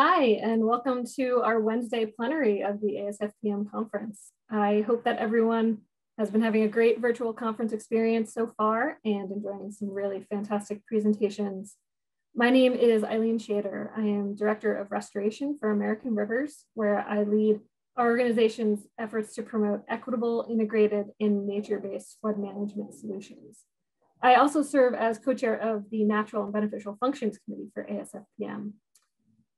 Hi, and welcome to our Wednesday plenary of the ASFPM conference. I hope that everyone has been having a great virtual conference experience so far and enjoying some really fantastic presentations. My name is Eileen Shader. I am Director of Restoration for American Rivers, where I lead our organization's efforts to promote equitable, integrated, and nature-based flood management solutions. I also serve as co-chair of the Natural and Beneficial Functions Committee for ASFPM.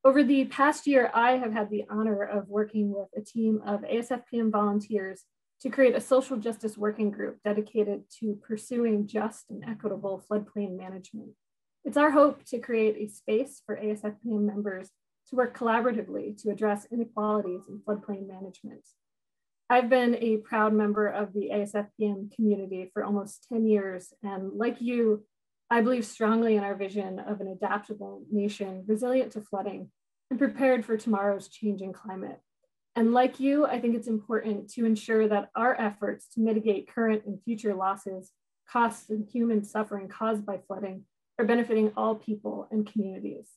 Over the past year, I have had the honor of working with a team of ASFPM volunteers to create a social justice working group dedicated to pursuing just and equitable floodplain management. It's our hope to create a space for ASFPM members to work collaboratively to address inequalities in floodplain management. I've been a proud member of the ASFPM community for almost 10 years, and like you, I believe strongly in our vision of an adaptable nation resilient to flooding and prepared for tomorrow's changing climate. And like you, I think it's important to ensure that our efforts to mitigate current and future losses, costs, and human suffering caused by flooding are benefiting all people and communities.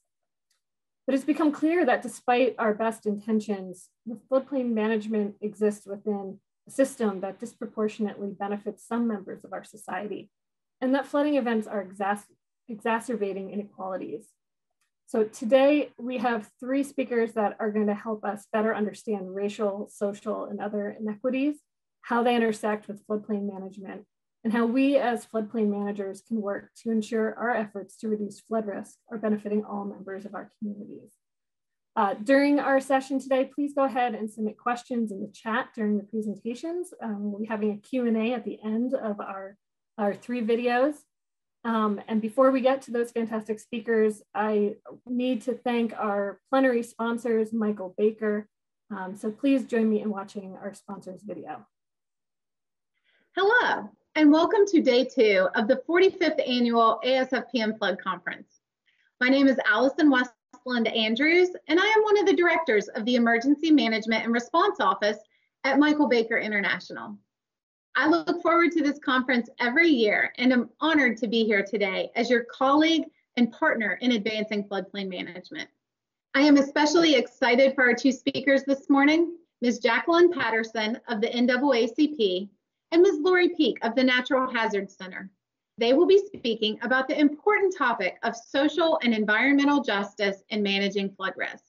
But it's become clear that despite our best intentions, the floodplain management exists within a system that disproportionately benefits some members of our society and that flooding events are exacerbating inequalities. So today we have three speakers that are going to help us better understand racial, social, and other inequities, how they intersect with floodplain management, and how we as floodplain managers can work to ensure our efforts to reduce flood risk are benefiting all members of our communities. Uh, during our session today, please go ahead and submit questions in the chat during the presentations. Um, we'll be having a Q&A at the end of our our three videos. Um, and before we get to those fantastic speakers, I need to thank our plenary sponsors, Michael Baker. Um, so please join me in watching our sponsors video. Hello, and welcome to day two of the 45th annual ASFPM Flood Conference. My name is Allison Westland Andrews, and I am one of the directors of the Emergency Management and Response Office at Michael Baker International. I look forward to this conference every year and am honored to be here today as your colleague and partner in advancing floodplain management. I am especially excited for our two speakers this morning, Ms. Jacqueline Patterson of the NAACP and Ms. Lori Peek of the Natural Hazards Center. They will be speaking about the important topic of social and environmental justice in managing flood risk.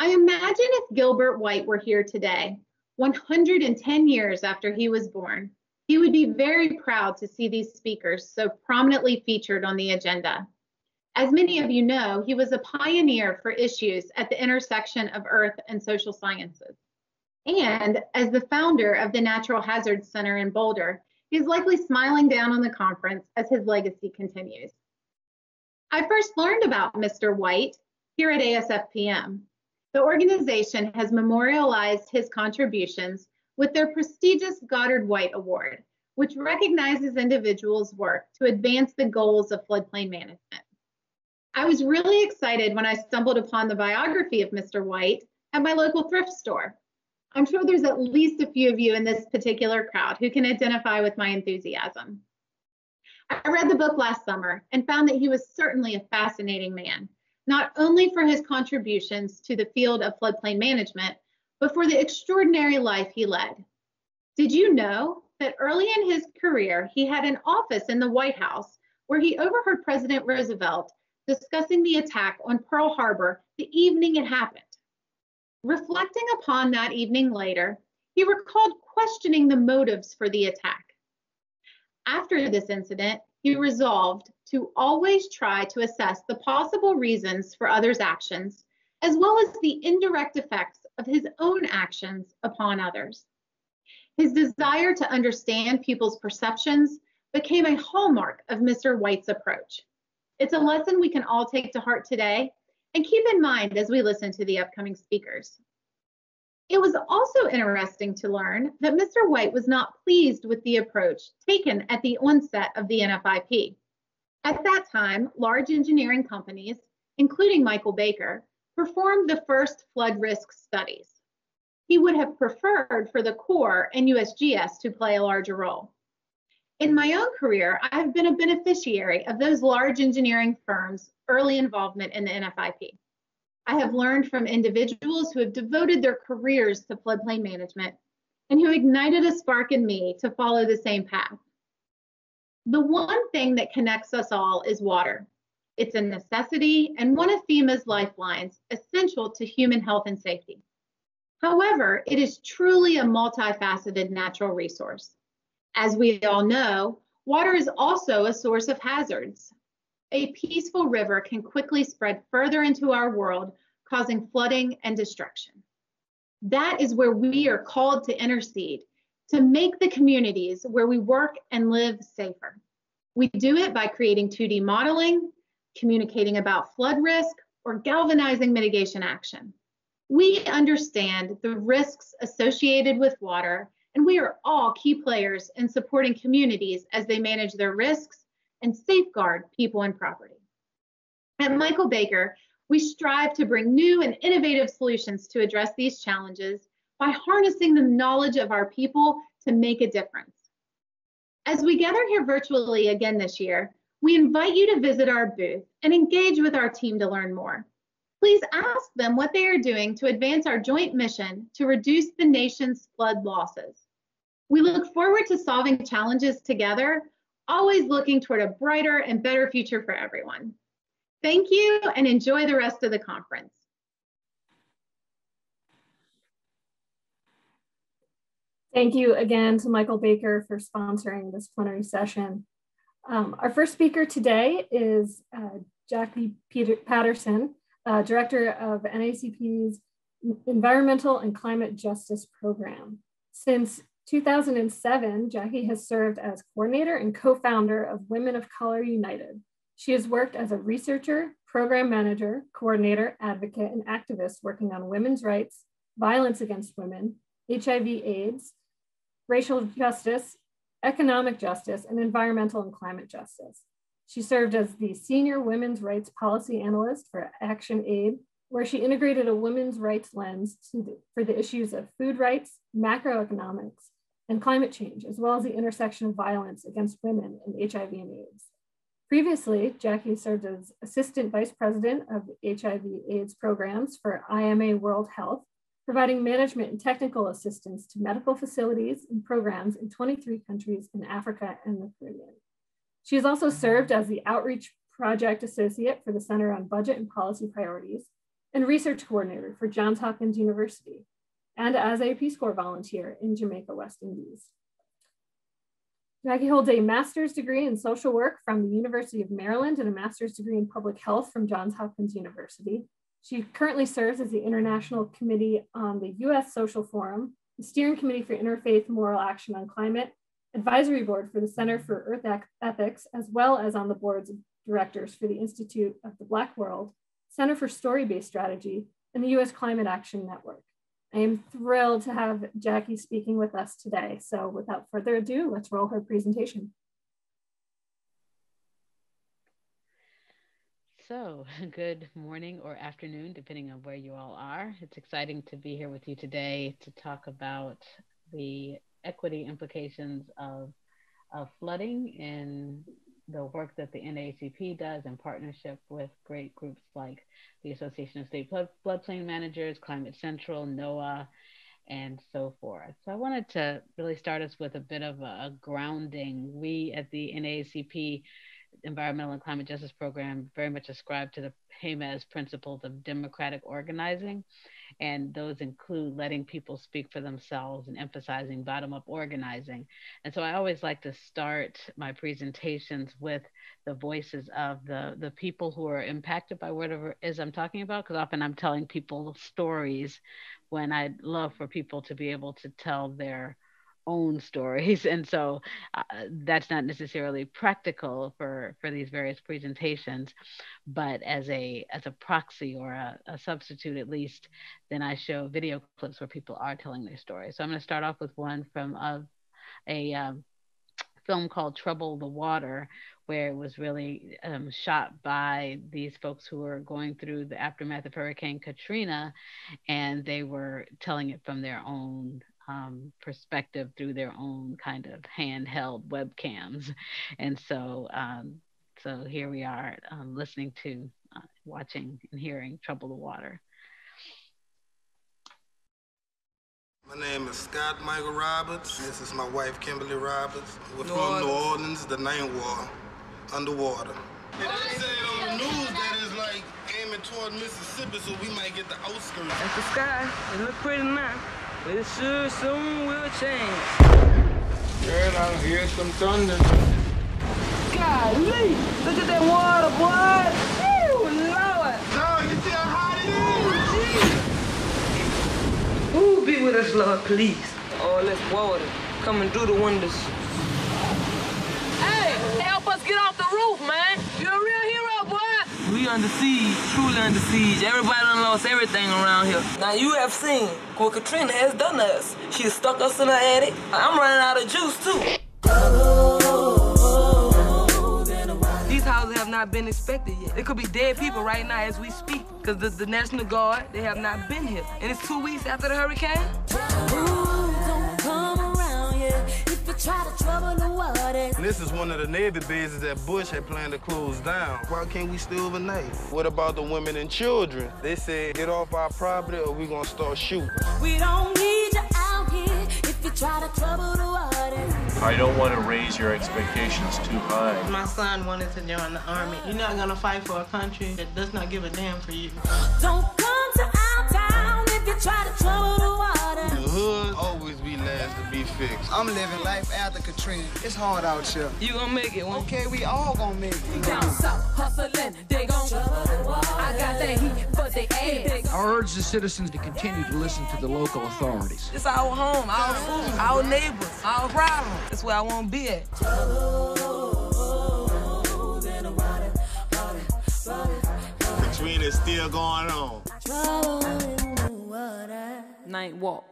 I imagine if Gilbert White were here today, 110 years after he was born. He would be very proud to see these speakers so prominently featured on the agenda. As many of you know, he was a pioneer for issues at the intersection of earth and social sciences. And as the founder of the Natural Hazards Center in Boulder, he is likely smiling down on the conference as his legacy continues. I first learned about Mr. White here at ASFPM the organization has memorialized his contributions with their prestigious Goddard White Award, which recognizes individuals' work to advance the goals of floodplain management. I was really excited when I stumbled upon the biography of Mr. White at my local thrift store. I'm sure there's at least a few of you in this particular crowd who can identify with my enthusiasm. I read the book last summer and found that he was certainly a fascinating man not only for his contributions to the field of floodplain management, but for the extraordinary life he led. Did you know that early in his career, he had an office in the White House where he overheard President Roosevelt discussing the attack on Pearl Harbor the evening it happened? Reflecting upon that evening later, he recalled questioning the motives for the attack. After this incident, he resolved to always try to assess the possible reasons for others' actions, as well as the indirect effects of his own actions upon others. His desire to understand people's perceptions became a hallmark of Mr. White's approach. It's a lesson we can all take to heart today and keep in mind as we listen to the upcoming speakers. It was also interesting to learn that Mr. White was not pleased with the approach taken at the onset of the NFIP. At that time, large engineering companies, including Michael Baker, performed the first flood risk studies. He would have preferred for the Corps and USGS to play a larger role. In my own career, I have been a beneficiary of those large engineering firms' early involvement in the NFIP. I have learned from individuals who have devoted their careers to floodplain management and who ignited a spark in me to follow the same path. The one thing that connects us all is water. It's a necessity and one of FEMA's lifelines, essential to human health and safety. However, it is truly a multifaceted natural resource. As we all know, water is also a source of hazards. A peaceful river can quickly spread further into our world, causing flooding and destruction. That is where we are called to intercede to make the communities where we work and live safer. We do it by creating 2D modeling, communicating about flood risk, or galvanizing mitigation action. We understand the risks associated with water, and we are all key players in supporting communities as they manage their risks and safeguard people and property. At Michael Baker, we strive to bring new and innovative solutions to address these challenges by harnessing the knowledge of our people to make a difference. As we gather here virtually again this year, we invite you to visit our booth and engage with our team to learn more. Please ask them what they are doing to advance our joint mission to reduce the nation's flood losses. We look forward to solving challenges together, always looking toward a brighter and better future for everyone. Thank you and enjoy the rest of the conference. Thank you again to Michael Baker for sponsoring this plenary session. Um, our first speaker today is uh, Jackie Peter Patterson, uh, Director of NAACP's Environmental and Climate Justice Program. Since 2007, Jackie has served as coordinator and co-founder of Women of Color United. She has worked as a researcher, program manager, coordinator, advocate, and activist working on women's rights, violence against women, HIV AIDS, racial justice, economic justice, and environmental and climate justice. She served as the Senior Women's Rights Policy Analyst for Action Aid, where she integrated a women's rights lens the, for the issues of food rights, macroeconomics, and climate change, as well as the intersection of violence against women and HIV and AIDS. Previously, Jackie served as Assistant Vice President of HIV AIDS programs for IMA World Health, providing management and technical assistance to medical facilities and programs in 23 countries in Africa and the Caribbean. She has also served as the Outreach Project Associate for the Center on Budget and Policy Priorities and Research Coordinator for Johns Hopkins University, and as a Peace Corps volunteer in Jamaica, West Indies. Jackie holds a master's degree in social work from the University of Maryland and a master's degree in public health from Johns Hopkins University. She currently serves as the International Committee on the US Social Forum, the Steering Committee for Interfaith Moral Action on Climate, advisory board for the Center for Earth Ethics, as well as on the boards of directors for the Institute of the Black World, Center for Story-Based Strategy, and the US Climate Action Network. I am thrilled to have Jackie speaking with us today. So without further ado, let's roll her presentation. So, good morning or afternoon, depending on where you all are. It's exciting to be here with you today to talk about the equity implications of, of flooding and the work that the NAACP does in partnership with great groups like the Association of State Blood, Floodplain Managers, Climate Central, NOAA, and so forth. So I wanted to really start us with a bit of a grounding. We at the NAACP Environmental and Climate Justice Program very much ascribe to the Jemez principles of democratic organizing. And those include letting people speak for themselves and emphasizing bottom up organizing. And so I always like to start my presentations with the voices of the, the people who are impacted by whatever it is I'm talking about, because often I'm telling people stories when I'd love for people to be able to tell their own stories and so uh, that's not necessarily practical for for these various presentations but as a as a proxy or a, a substitute at least then i show video clips where people are telling their stories so i'm going to start off with one from a, a um, film called trouble the water where it was really um, shot by these folks who were going through the aftermath of hurricane katrina and they were telling it from their own um, perspective through their own kind of handheld webcams. And so, um, so here we are um, listening to uh, watching and hearing Trouble the Water. My name is Scott Michael Roberts. This is my wife, Kimberly Roberts. We're New from Orleans. New Orleans, the Ninth Ward, underwater. And they say on the news that it's like aiming toward Mississippi, so we might get the outskirts. That's the sky. It look pretty now, but it sure soon will change. Girl, I hear some thunder. Golly, look at that water, boy. Woo, Lord. Dog, you see how hot it is? Ooh, be with us, Lord, please. All let's water coming through the windows. Hey, help us get off the roof, man. You're a real hero, boy. We under siege, truly under siege. Everybody done lost everything around here. Now, you have seen what Katrina has done to us. She stuck us in the attic. I'm running out of juice, too. These houses have not been inspected yet. There could be dead people right now as we speak because the, the National Guard, they have not been here. And it's two weeks after the hurricane. This is one of the Navy bases that Bush had planned to close down. Why can't we stay overnight? What about the women and children? They said, get off our property or we're gonna start shooting. We don't need you out here if you try to trouble the waters. I don't want to raise your expectations too high. My son wanted to join the army. You're not gonna fight for a country that does not give a damn for you. Don't come to our town if you try to trouble the water. The hood always be last to be fixed. I'm living life after Katrina. It's hard out here. You gonna make it one. Okay, we all gonna make it. Down south, hustling, they gon' trouble the water. I got that heat, but they ass. I urge the citizens to continue to listen to the local authorities. It's our home, our food, our neighbors, our problem. That's where I want to be at. Katrina is still going on. Night walk.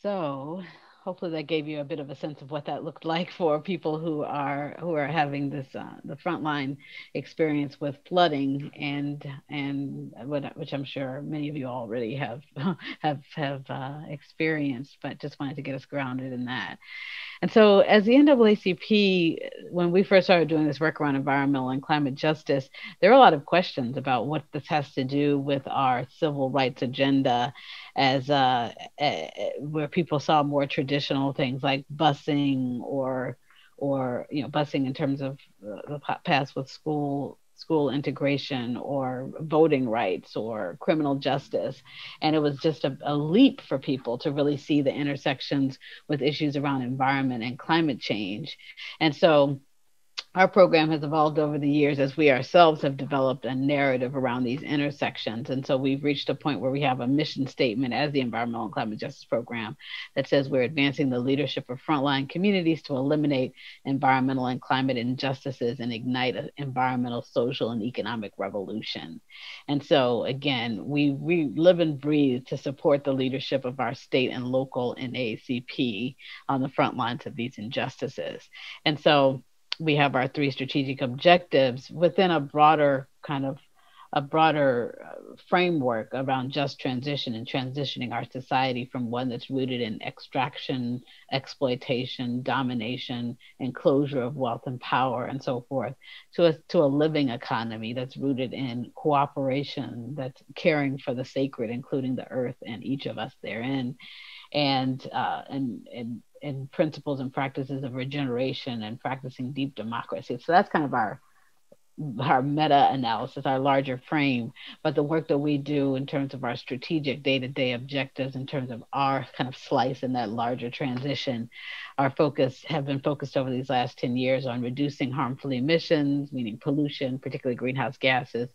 So hopefully that gave you a bit of a sense of what that looked like for people who are who are having this uh, the frontline experience with flooding and and what, which I'm sure many of you already have have have uh, experienced, but just wanted to get us grounded in that. And so, as the NAACP, when we first started doing this work around environmental and climate justice, there were a lot of questions about what this has to do with our civil rights agenda, as uh, uh, where people saw more traditional things like busing or or you know busing in terms of the past with school school integration or voting rights or criminal justice. And it was just a, a, leap for people to really see the intersections with issues around environment and climate change. And so our program has evolved over the years as we ourselves have developed a narrative around these intersections. And so we've reached a point where we have a mission statement as the Environmental and Climate Justice Program that says we're advancing the leadership of frontline communities to eliminate environmental and climate injustices and ignite an environmental, social, and economic revolution. And so, again, we, we live and breathe to support the leadership of our state and local NAACP on the front lines of these injustices. And so, we have our three strategic objectives within a broader kind of a broader uh, framework around just transition and transitioning our society from one that's rooted in extraction, exploitation, domination, enclosure of wealth and power, and so forth, to a, to a living economy that's rooted in cooperation, that's caring for the sacred, including the earth and each of us therein, and uh, and and and principles and practices of regeneration and practicing deep democracy. So that's kind of our our meta analysis, our larger frame, but the work that we do in terms of our strategic day to day objectives, in terms of our kind of slice in that larger transition, our focus have been focused over these last 10 years on reducing harmful emissions, meaning pollution, particularly greenhouse gases,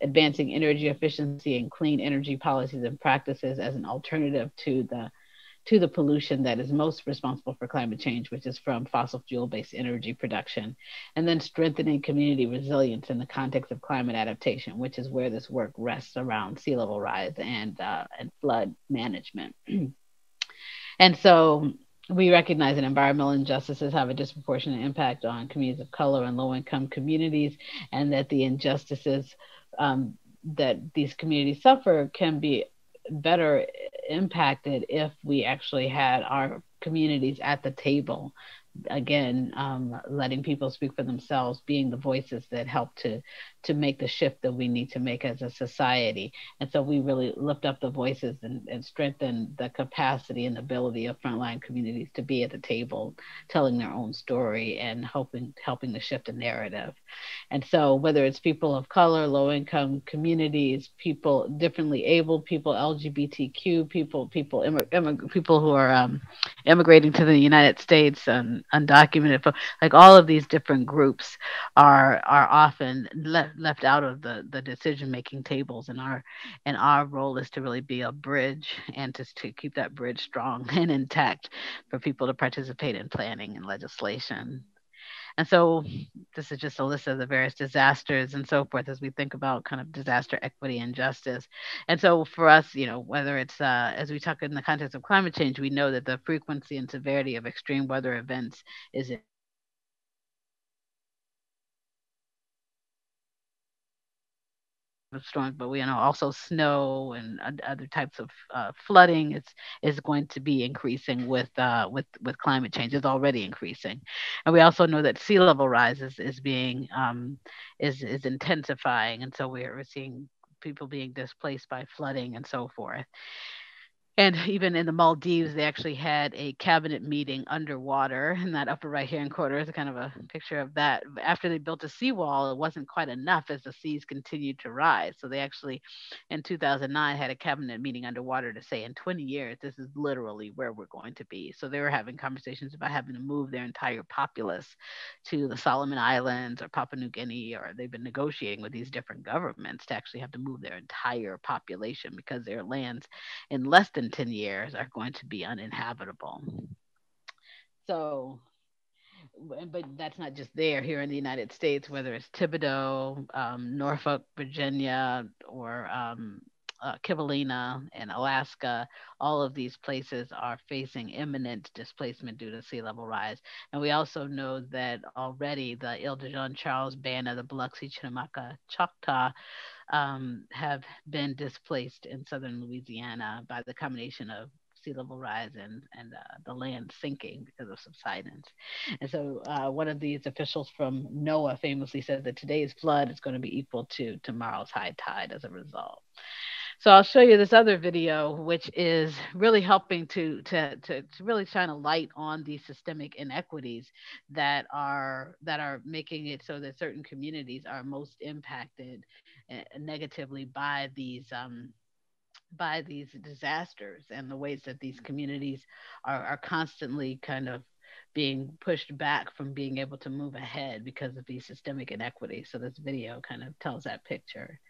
advancing energy efficiency and clean energy policies and practices as an alternative to the to the pollution that is most responsible for climate change, which is from fossil fuel based energy production, and then strengthening community resilience in the context of climate adaptation, which is where this work rests around sea level rise and, uh, and flood management. and so we recognize that environmental injustices have a disproportionate impact on communities of color and low income communities, and that the injustices um, that these communities suffer can be better impacted if we actually had our communities at the table again um, letting people speak for themselves being the voices that help to to make the shift that we need to make as a society. And so we really lift up the voices and, and strengthen the capacity and ability of frontline communities to be at the table telling their own story and helping helping to shift the narrative. And so whether it's people of color low income communities people differently abled people lgbtq people people immig- people who are um, immigrating to the united states and undocumented like all of these different groups are are often left left out of the the decision making tables and our and our role is to really be a bridge and to, to keep that bridge strong and intact for people to participate in planning and legislation and so this is just a list of the various disasters and so forth as we think about kind of disaster equity and justice. And so for us, you know, whether it's uh, as we talk in the context of climate change, we know that the frequency and severity of extreme weather events is storms, but we know also snow and other types of uh, flooding is is going to be increasing with uh, with with climate change. It's already increasing, and we also know that sea level rise is, is being um, is is intensifying, and so we're seeing people being displaced by flooding and so forth and even in the Maldives, they actually had a cabinet meeting underwater in that upper right hand corner is kind of a picture of that. After they built a seawall, it wasn't quite enough as the seas continued to rise. So they actually, in 2009, had a cabinet meeting underwater to say, in 20 years, this is literally where we're going to be. So they were having conversations about having to move their entire populace to the Solomon Islands or Papua New Guinea, or they've been negotiating with these different governments to actually have to move their entire population because their lands in less than 10 years are going to be uninhabitable. So, but that's not just there here in the United States, whether it's Thibodaux, um, Norfolk, Virginia, or um, uh, Kivalina in Alaska, all of these places are facing imminent displacement due to sea level rise. And we also know that already the Isle de Jean Charles Band of the Biloxi, Chitimacha, Choctaw um, have been displaced in southern Louisiana by the combination of sea level rise and, and uh, the land sinking because of subsidence. And so uh, one of these officials from NOAA famously said that today's flood is going to be equal to tomorrow's high tide as a result. So I'll show you this other video, which is really helping to, to, to, to, really shine a light on these systemic inequities that are, that are making it so that certain communities are most impacted Eh, negatively by these um, by these disasters and the ways that these communities are, are constantly kind of being pushed back from being able to move ahead because of these systemic inequities. So this video kind of tells that picture.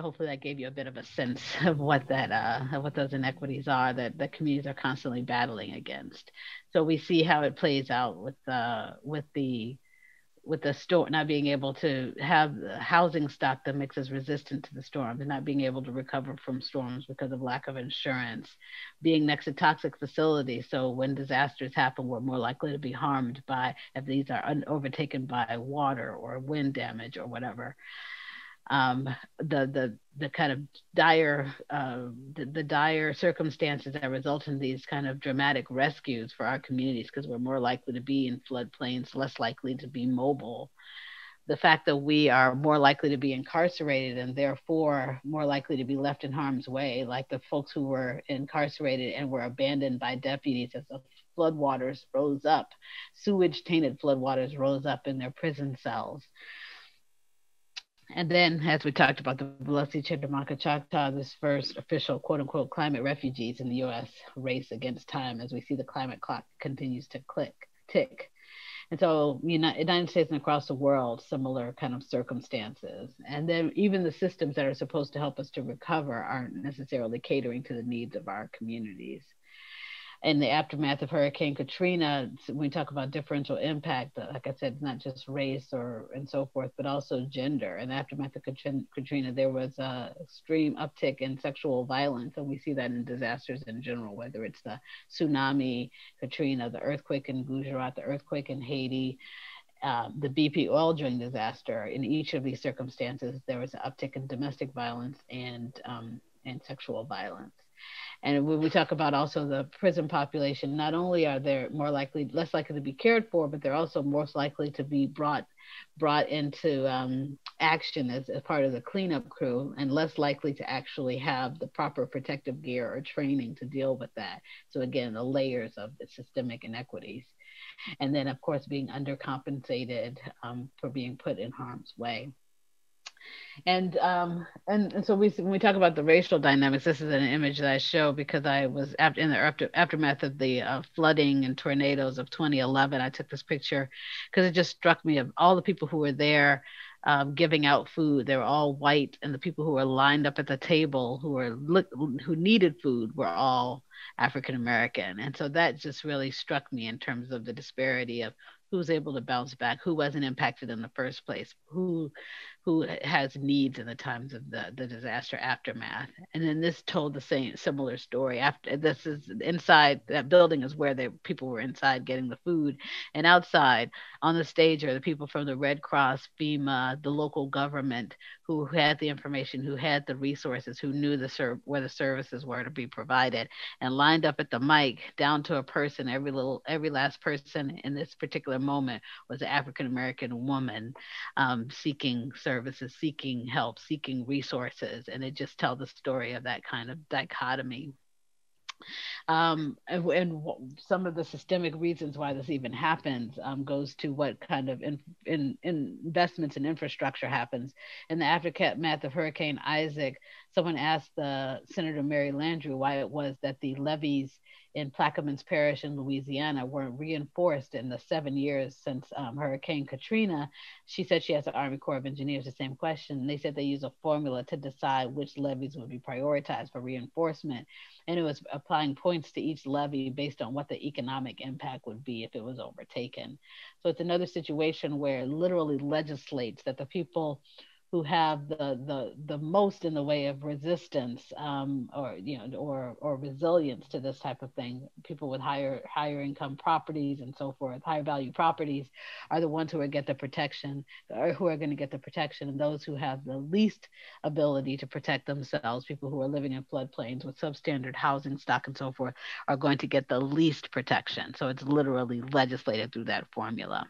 Hopefully that gave you a bit of a sense of what that uh, what those inequities are that the communities are constantly battling against. So we see how it plays out with uh, with the with the store not being able to have housing stock that makes us resistant to the storms and not being able to recover from storms because of lack of insurance, being next to toxic facilities. So when disasters happen, we're more likely to be harmed by if these are un- overtaken by water or wind damage or whatever um, the the the kind of dire uh, the, the, dire circumstances that result in these kind of dramatic rescues for our communities because we're more likely to be in floodplains, less likely to be mobile. The fact that we are more likely to be incarcerated and therefore more likely to be left in harm's way, like the folks who were incarcerated and were abandoned by deputies as the floodwaters rose up, sewage tainted floodwaters rose up in their prison cells and then, as we talked about, the Biloxi Chitimacha Choctaw, this first official quote unquote climate refugees in the US race against time as we see the climate clock continues to click, tick. And so, United States and across the world, similar kind of circumstances. And then, even the systems that are supposed to help us to recover aren't necessarily catering to the needs of our communities in the aftermath of Hurricane Katrina, we talk about differential impact, like I said, not just race or and so forth, but also gender. The aftermath of Katrina, there was a extreme uptick in sexual violence, and we see that in disasters in general, whether it's the tsunami, Katrina, the earthquake in Gujarat, the earthquake in Haiti. Uh, the BP oil drilling disaster. In each of these circumstances, there was an uptick in domestic violence and um, and sexual violence. And when we talk about also the prison population, not only are they more likely, less likely to be cared for, but they're also most likely to be brought brought into um, action as, as part of the cleanup crew and less likely to actually have the proper protective gear or training to deal with that. So again, the layers of the systemic inequities. And then of course being undercompensated um, for being put in harm's way and um and, and so we when we talk about the racial dynamics this is an image that i show because i was after in the after, aftermath of the uh, flooding and tornadoes of 2011 i took this picture because it just struck me of all the people who were there um, giving out food. They were all white and the people who were lined up at the table who were look who needed food were all african american. And so that just really struck me in terms of the disparity of who was able to bounce back who wasn't impacted in the first place who who has needs in the times of the, the disaster aftermath. And then this told the same similar story. After this is inside that building is where the people were inside getting the food, and outside on the stage are the people from the Red Cross, FEMA, the local government who had the information, who had the resources, who knew the ser- where the services were to be provided, and lined up at the mic down to a person. Every little, every last person in this particular moment was an African American woman um, seeking services, seeking help, seeking resources, and it just tells the story of that kind of dichotomy um, and, and, some of the systemic reasons why this even happens um, goes to what kind of in, in, in investments in infrastructure happens. In the aftermath of Hurricane Isaac, someone asked the Senator Mary Landrieu why it was that the levees in Plaquemines Parish in Louisiana weren't reinforced in the seven years since um, Hurricane Katrina. She said she asked the Army Corps of Engineers the same question. They said they use a formula to decide which levees would be prioritized for reinforcement. And it was applying points to each levee based on what the economic impact would be if it was overtaken. So it's another situation where it literally legislates that the people who have the the the most in the way of resistance um, or you know or or resilience to this type of thing. People with higher higher income properties and so forth higher value properties are the ones who are get the protection or who are going to get the protection and those who have the least ability to protect themselves people who are living in floodplains with substandard housing stock and so forth are going to get the least protection. So it's literally legislated through that formula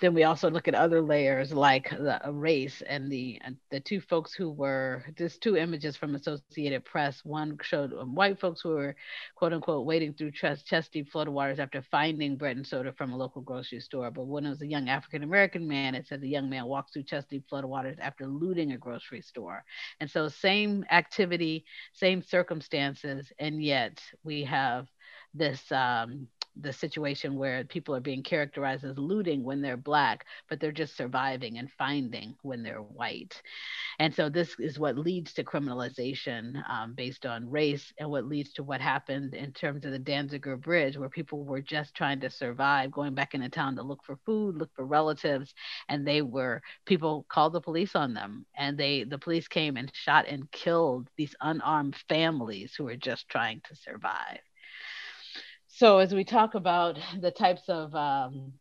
then we also look at other layers like the race and the the two folks who were just two images from Associated Press. One showed um, white folks who were quote unquote wading through chest, deep floodwaters after finding bread and soda from a local grocery store. But when it was a young African American man, it said the young man walked through chest deep floodwaters after looting a grocery store. And so same activity, same circumstances, and yet we have this um, the situation where people are being characterized as looting when they're black, but they're just surviving and finding when they're white. And so this is what leads to criminalization um, based on race and what leads to what happened in terms of the Danziger Bridge, where people were just trying to survive, going back into town to look for food, look for relatives, and they were people called the police on them, and they the police came and shot and killed these unarmed families who were just trying to survive. So as we talk about the types of um,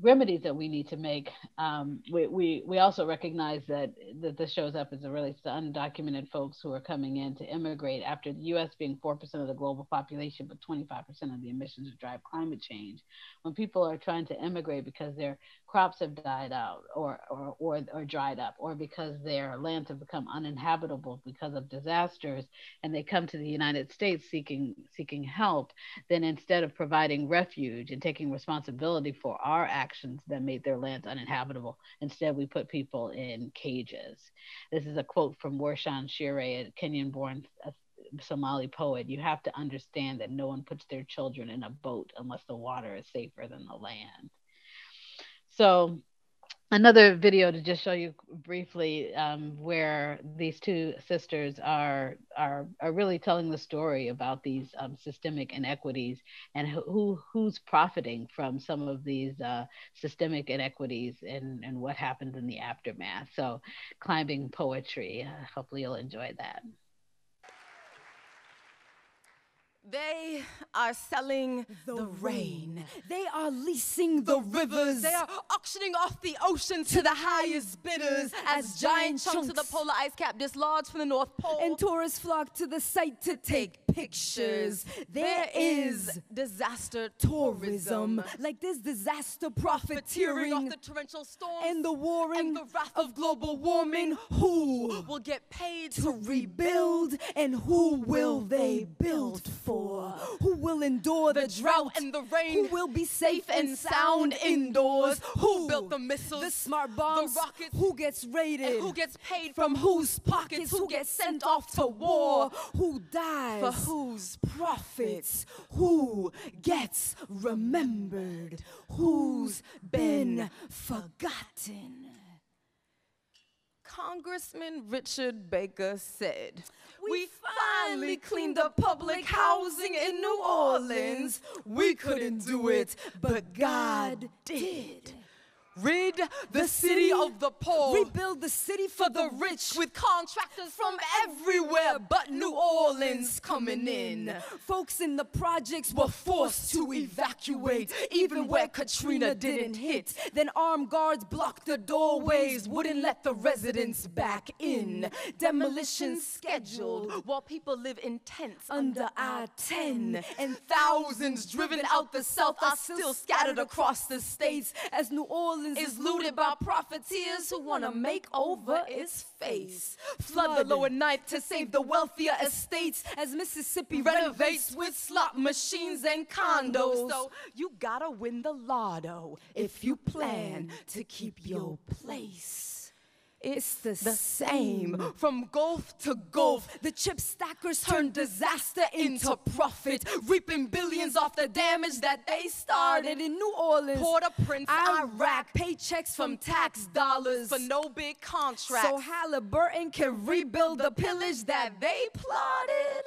remedies that we need to make. Um, we, we, we also recognize that, that this shows up as a really undocumented folks who are coming in to immigrate after the US being 4% of the global population, but 25% of the emissions that drive climate change. When people are trying to immigrate because their crops have died out or, or, or, or dried up, or because their lands have become uninhabitable because of disasters, and they come to the United States seeking, seeking help, then instead of providing refuge and taking responsibility for our actions that made their lands uninhabitable. Instead, we put people in cages. This is a quote from Warsan Shire, a Kenyan born uh, Somali poet. You have to understand that no one puts their children in a boat unless the water is safer than the land. So another video to just show you briefly um, where these two sisters are, are are really telling the story about these um, systemic inequities and who who's profiting from some of these uh, systemic inequities and and what happens in the aftermath. So climbing poetry uh, hopefully you'll enjoy that they are selling the, the rain. rain. They are leasing the rivers. They are auctioning off the ocean to, to the highest bidders as giant chunks of the polar ice cap dislodge from the North Pole. And tourists flock to the site to take pictures. There is disaster tourism, like this disaster profiteering off the torrential storms and the warring and the wrath of global warming. Who will get paid to rebuild, and who will they build for? Who will endure the, the drought and the rain? Who will be safe and sound indoors? Who built the missiles, the smart bombs, the rockets? Who gets raided? And who gets paid from whose pockets? Who gets sent off to war? Who dies for whose profits? Who gets remembered? Who's been forgotten? Congressman Richard Baker said, we finally cleaned up public housing in New Orleans. We couldn't do it, but God did. Rid the city of the poor. Rebuild the city for the rich with contractors from everywhere but New Orleans coming in. Folks in the projects were forced to evacuate even where Katrina didn't hit. Then armed guards blocked the doorways, wouldn't let the residents back in. Demolition scheduled while people live in tents under I-10. And thousands driven out the south are still scattered across the states as New Orleans is looted by profiteers who want to make over its face. Flood the lower ninth to save the wealthier estates as Mississippi renovates with slot machines and condos. So you gotta win the lotto if you plan to keep your place. It's the, the same. same. From gulf to gulf, the chip stackers turn disaster into profit, reaping billions off the damage that they started in New Orleans, Port-au-Prince, Iraq, paychecks from tax dollars for no big contracts. So Halliburton can rebuild the pillage that they plotted.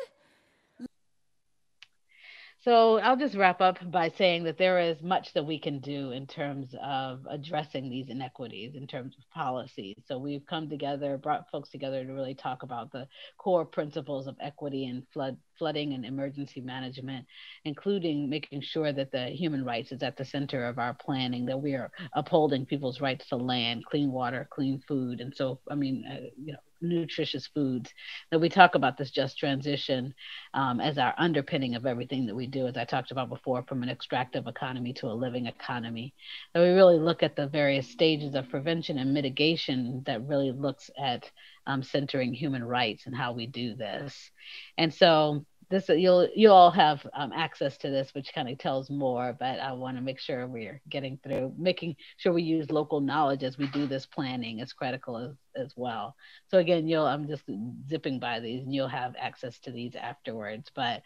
So I'll just wrap up by saying that there is much that we can do in terms of addressing these inequities in terms of policies. So we've come together, brought folks together to really talk about the core principles of equity and flood flooding and emergency management, including making sure that the human rights is at the center of our planning, that we are upholding people's rights to land, clean water, clean food, and so I mean, uh, you know, nutritious foods, that we talk about this just transition um, as our underpinning of everything that we do, as I talked about before, from an extractive economy to a living economy. That we really look at the various stages of prevention and mitigation that really looks at um, centering human rights and how we do this. And so this you'll you'll all have um, access to this, which kind of tells more. But I want to make sure we're getting through, making sure we use local knowledge as we do this planning is critical as, as well. So again, you'll I'm just zipping by these, and you'll have access to these afterwards. But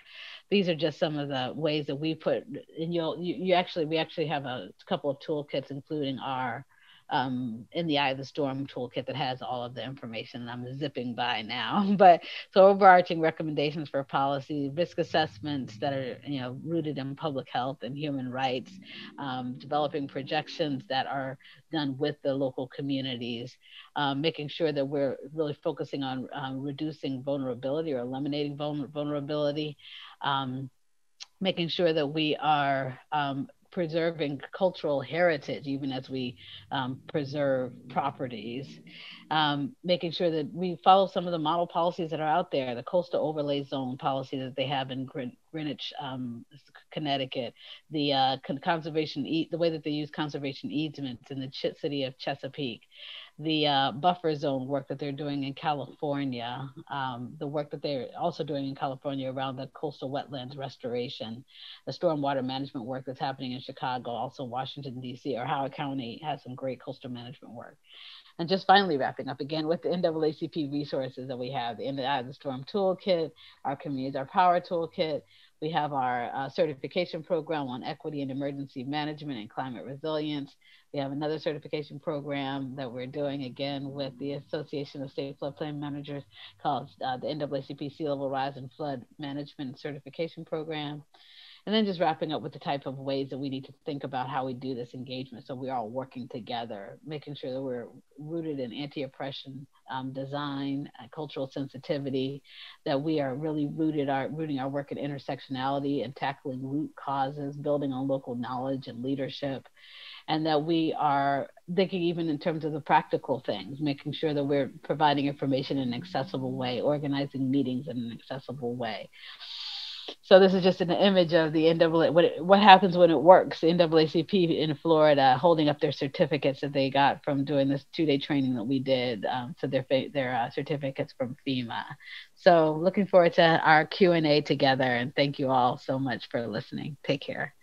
these are just some of the ways that we put, and you'll you, you actually we actually have a couple of toolkits, including our um, in the eye of the storm toolkit that has all of the information i'm zipping by now. But so overarching recommendations for policy risk assessments that are you know rooted in public health and human rights um, developing projections that are done with the local communities um, making sure that we're really focusing on um, reducing vulnerability or eliminating vulnerability um, making sure that we are um, preserving cultural heritage, even as we um, preserve properties, um, making sure that we follow some of the model policies that are out there, the coastal overlay zone policy that they have in Greenwich, um, Connecticut, the uh, conservation, e- the way that they use conservation easements in the city of Chesapeake the uh, buffer zone work that they're doing in California, um, the work that they're also doing in California around the coastal wetlands restoration, the stormwater management work that's happening in Chicago, also Washington, D.C., or Howard County has some great coastal management work. And just finally wrapping up again with the NAACP resources that we have, the End of the Storm Toolkit, our Communities Our Power Toolkit, we have our uh, certification program on equity and emergency management and climate resilience. We have another certification program that we're doing again with the Association of State Floodplain Managers called uh, the NAACP Sea Level Rise and Flood Management Certification Program. And then just wrapping up with the type of ways that we need to think about how we do this engagement. So we're all working together, making sure that we're rooted in anti-oppression um, design, uh, cultural sensitivity, that we are really rooted our rooting our work in intersectionality and tackling root causes, building on local knowledge and leadership, and that we are thinking even in terms of the practical things, making sure that we're providing information in an accessible way, organizing meetings in an accessible way. So this is just an image of the NAA, what, what happens when it works. The NAACP in Florida holding up their certificates that they got from doing this two-day training that we did. Um, so their their uh, certificates from FEMA. So looking forward to our Q&A together and thank you all so much for listening. Take care.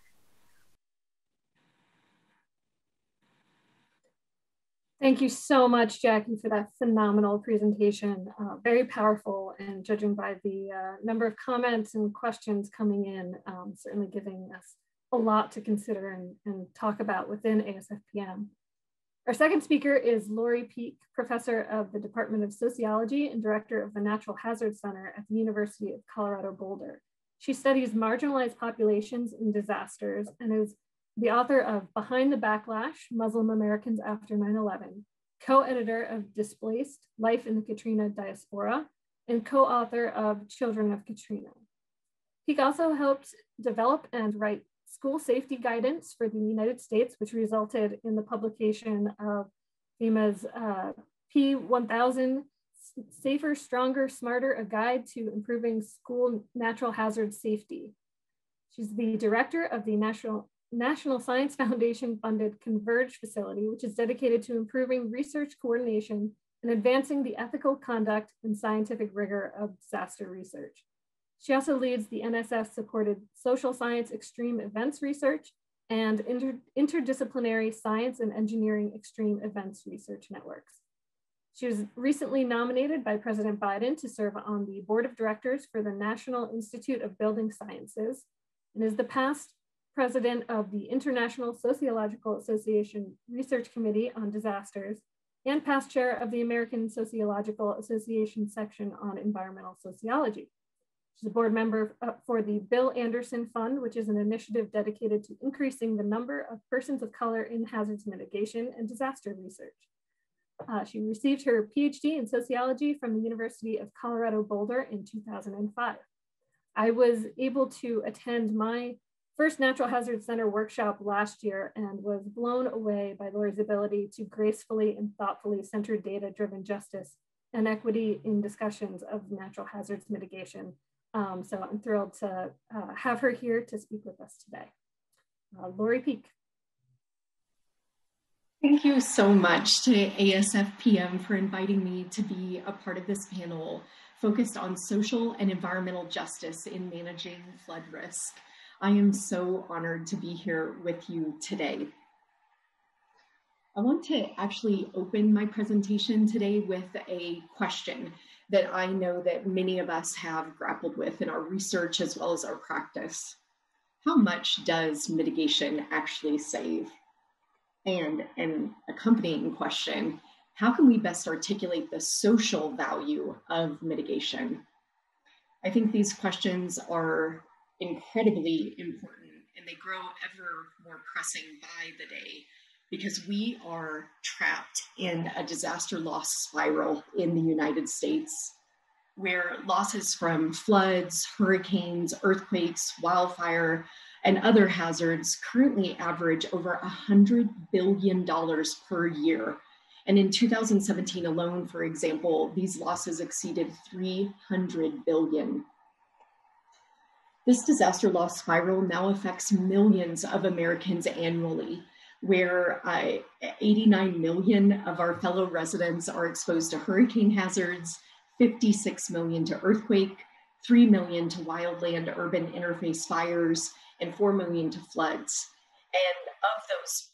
Thank you so much, Jackie, for that phenomenal presentation. Uh, very powerful, and judging by the uh, number of comments and questions coming in, um, certainly giving us a lot to consider and, and talk about within ASFPM. Our second speaker is Lori Peek, professor of the Department of Sociology and director of the Natural Hazard Center at the University of Colorado Boulder. She studies marginalized populations in disasters and is the author of Behind the Backlash Muslim Americans After 9 11, co editor of Displaced Life in the Katrina Diaspora, and co author of Children of Katrina. He also helped develop and write school safety guidance for the United States, which resulted in the publication of FEMA's uh, P1000 Safer, Stronger, Smarter, a guide to improving school natural hazard safety. She's the director of the National National Science Foundation funded Converge facility, which is dedicated to improving research coordination and advancing the ethical conduct and scientific rigor of disaster research. She also leads the NSF supported social science extreme events research and inter interdisciplinary science and engineering extreme events research networks. She was recently nominated by President Biden to serve on the board of directors for the National Institute of Building Sciences and is the past president of the International Sociological Association Research Committee on Disasters, and past chair of the American Sociological Association section on environmental sociology. She's a board member uh, for the Bill Anderson Fund, which is an initiative dedicated to increasing the number of persons of color in hazards mitigation and disaster research. Uh, she received her PhD in sociology from the University of Colorado Boulder in 2005. I was able to attend my first Natural Hazard Center workshop last year and was blown away by Lori's ability to gracefully and thoughtfully center data-driven justice and equity in discussions of natural hazards mitigation. Um, so I'm thrilled to uh, have her here to speak with us today. Uh, Lori Peek. Thank you so much to ASFPM for inviting me to be a part of this panel focused on social and environmental justice in managing flood risk. I am so honored to be here with you today. I want to actually open my presentation today with a question that I know that many of us have grappled with in our research as well as our practice. How much does mitigation actually save? And an accompanying question, how can we best articulate the social value of mitigation? I think these questions are incredibly important and they grow ever more pressing by the day because we are trapped in a disaster loss spiral in the United States where losses from floods, hurricanes, earthquakes, wildfire, and other hazards currently average over $100 billion per year. And in 2017 alone, for example, these losses exceeded 300 billion. This disaster loss spiral now affects millions of Americans annually, where uh, 89 million of our fellow residents are exposed to hurricane hazards, 56 million to earthquake, 3 million to wildland urban interface fires, and 4 million to floods. And of those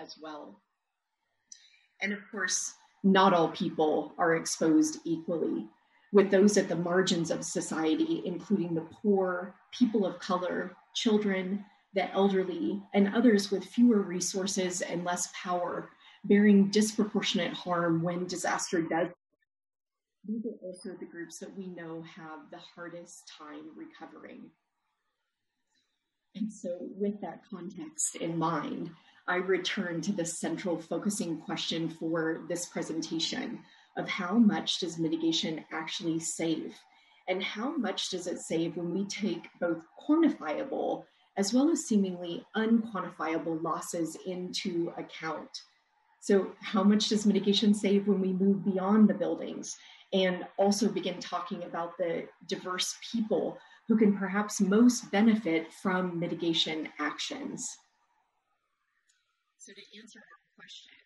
as well. And of course, not all people are exposed equally, with those at the margins of society, including the poor, people of color, children, the elderly, and others with fewer resources and less power bearing disproportionate harm when disaster does. These are also the groups that we know have the hardest time recovering. And so, with that context in mind, I return to the central focusing question for this presentation of how much does mitigation actually save? And how much does it save when we take both quantifiable as well as seemingly unquantifiable losses into account? So, how much does mitigation save when we move beyond the buildings and also begin talking about the diverse people who can perhaps most benefit from mitigation actions? So, to answer our question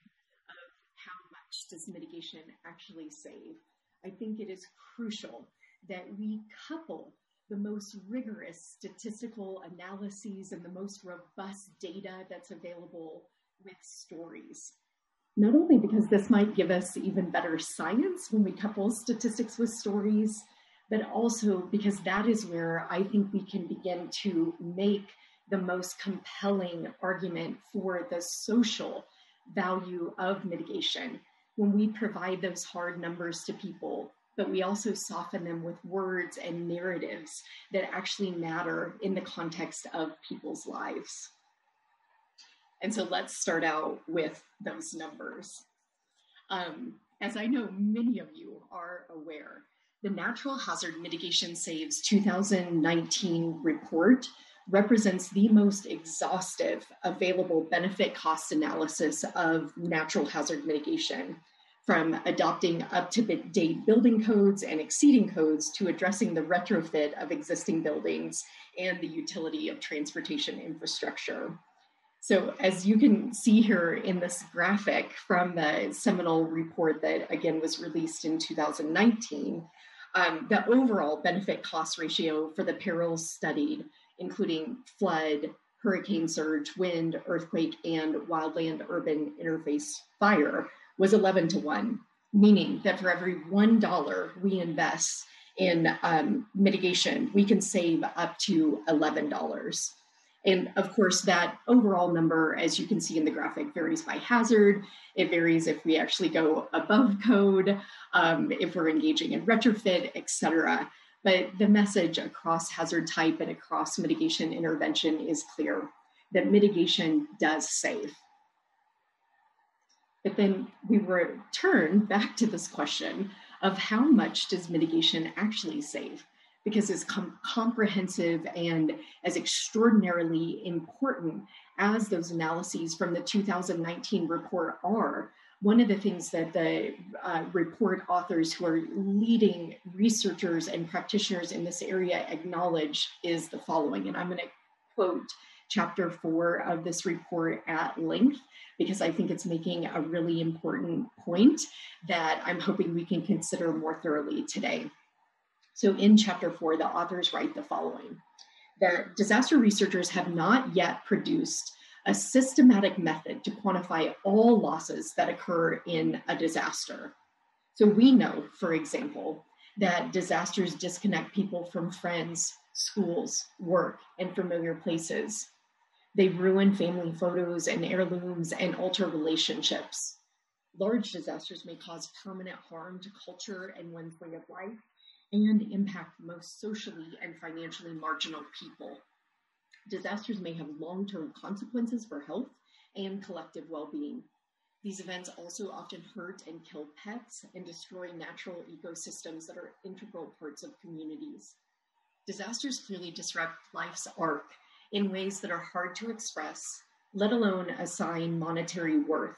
of how much does mitigation actually save, I think it is crucial that we couple the most rigorous statistical analyses and the most robust data that's available with stories. Not only because this might give us even better science when we couple statistics with stories, but also because that is where I think we can begin to make the most compelling argument for the social value of mitigation when we provide those hard numbers to people, but we also soften them with words and narratives that actually matter in the context of people's lives. And so let's start out with those numbers. Um, as I know many of you are aware, the Natural Hazard Mitigation Saves 2019 report represents the most exhaustive available benefit cost analysis of natural hazard mitigation, from adopting up to date building codes and exceeding codes to addressing the retrofit of existing buildings and the utility of transportation infrastructure. So, as you can see here in this graphic from the seminal report that again was released in 2019, um, the overall benefit cost ratio for the perils studied, including flood, hurricane surge, wind, earthquake, and wildland urban interface fire, was 11 to 1, meaning that for every $1 we invest in um, mitigation, we can save up to $11. And of course, that overall number, as you can see in the graphic, varies by hazard. It varies if we actually go above code, um, if we're engaging in retrofit, et cetera. But the message across hazard type and across mitigation intervention is clear that mitigation does save. But then we return back to this question of how much does mitigation actually save? because as com- comprehensive and as extraordinarily important as those analyses from the 2019 report are, one of the things that the uh, report authors who are leading researchers and practitioners in this area acknowledge is the following, and I'm going to quote chapter four of this report at length because I think it's making a really important point that I'm hoping we can consider more thoroughly today. So, in chapter four, the authors write the following that disaster researchers have not yet produced a systematic method to quantify all losses that occur in a disaster. So, we know, for example, that disasters disconnect people from friends, schools, work, and familiar places. They ruin family photos and heirlooms and alter relationships. Large disasters may cause permanent harm to culture and one's way of life and impact most socially and financially marginal people. Disasters may have long term consequences for health and collective well being. These events also often hurt and kill pets and destroy natural ecosystems that are integral parts of communities. Disasters clearly disrupt life's arc in ways that are hard to express, let alone assign monetary worth.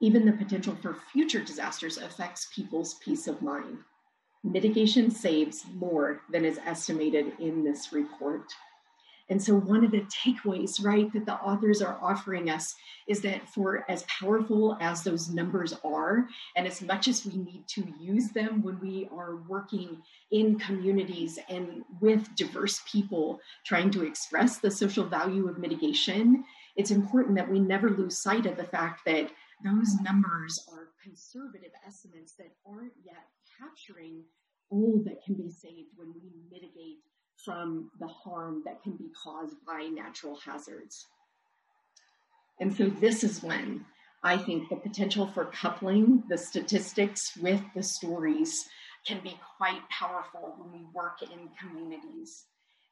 Even the potential for future disasters affects people's peace of mind. Mitigation saves more than is estimated in this report. And so, one of the takeaways, right, that the authors are offering us is that for as powerful as those numbers are, and as much as we need to use them when we are working in communities and with diverse people trying to express the social value of mitigation, it's important that we never lose sight of the fact that those numbers are conservative estimates that aren't yet capturing all that can be saved when we mitigate from the harm that can be caused by natural hazards. And so this is when I think the potential for coupling the statistics with the stories can be quite powerful when we work in communities.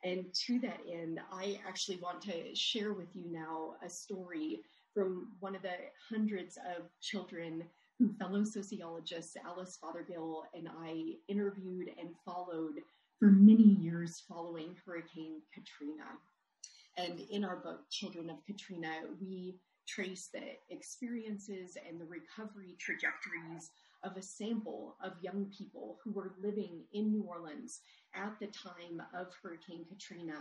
And to that end, I actually want to share with you now a story from one of the hundreds of children who fellow sociologist Alice Fothergill and I interviewed and followed for many years following Hurricane Katrina. And in our book, Children of Katrina, we trace the experiences and the recovery trajectories of a sample of young people who were living in New Orleans at the time of Hurricane Katrina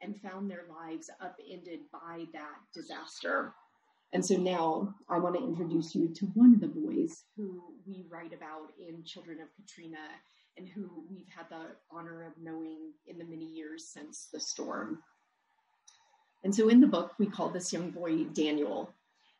and found their lives upended by that disaster. And so now I want to introduce you to one of the boys who we write about in Children of Katrina and who we've had the honor of knowing in the many years since the storm. And so in the book, we call this young boy Daniel.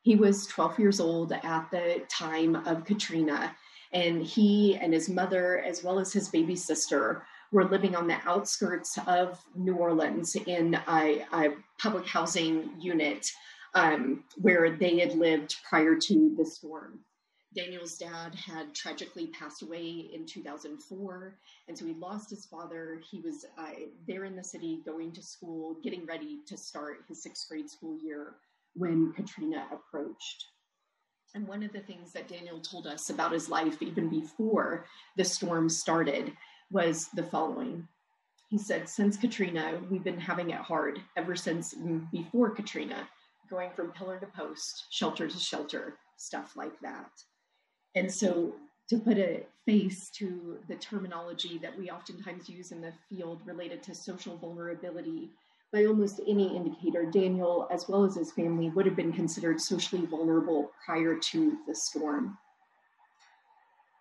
He was 12 years old at the time of Katrina, and he and his mother, as well as his baby sister, were living on the outskirts of New Orleans in a, a public housing unit um, where they had lived prior to the storm. Daniel's dad had tragically passed away in 2004, and so he lost his father. He was uh, there in the city going to school, getting ready to start his sixth grade school year when Katrina approached. And one of the things that Daniel told us about his life, even before the storm started, was the following. He said, Since Katrina, we've been having it hard ever since before Katrina, going from pillar to post, shelter to shelter, stuff like that. And so to put a face to the terminology that we oftentimes use in the field related to social vulnerability, by almost any indicator, Daniel, as well as his family, would have been considered socially vulnerable prior to the storm.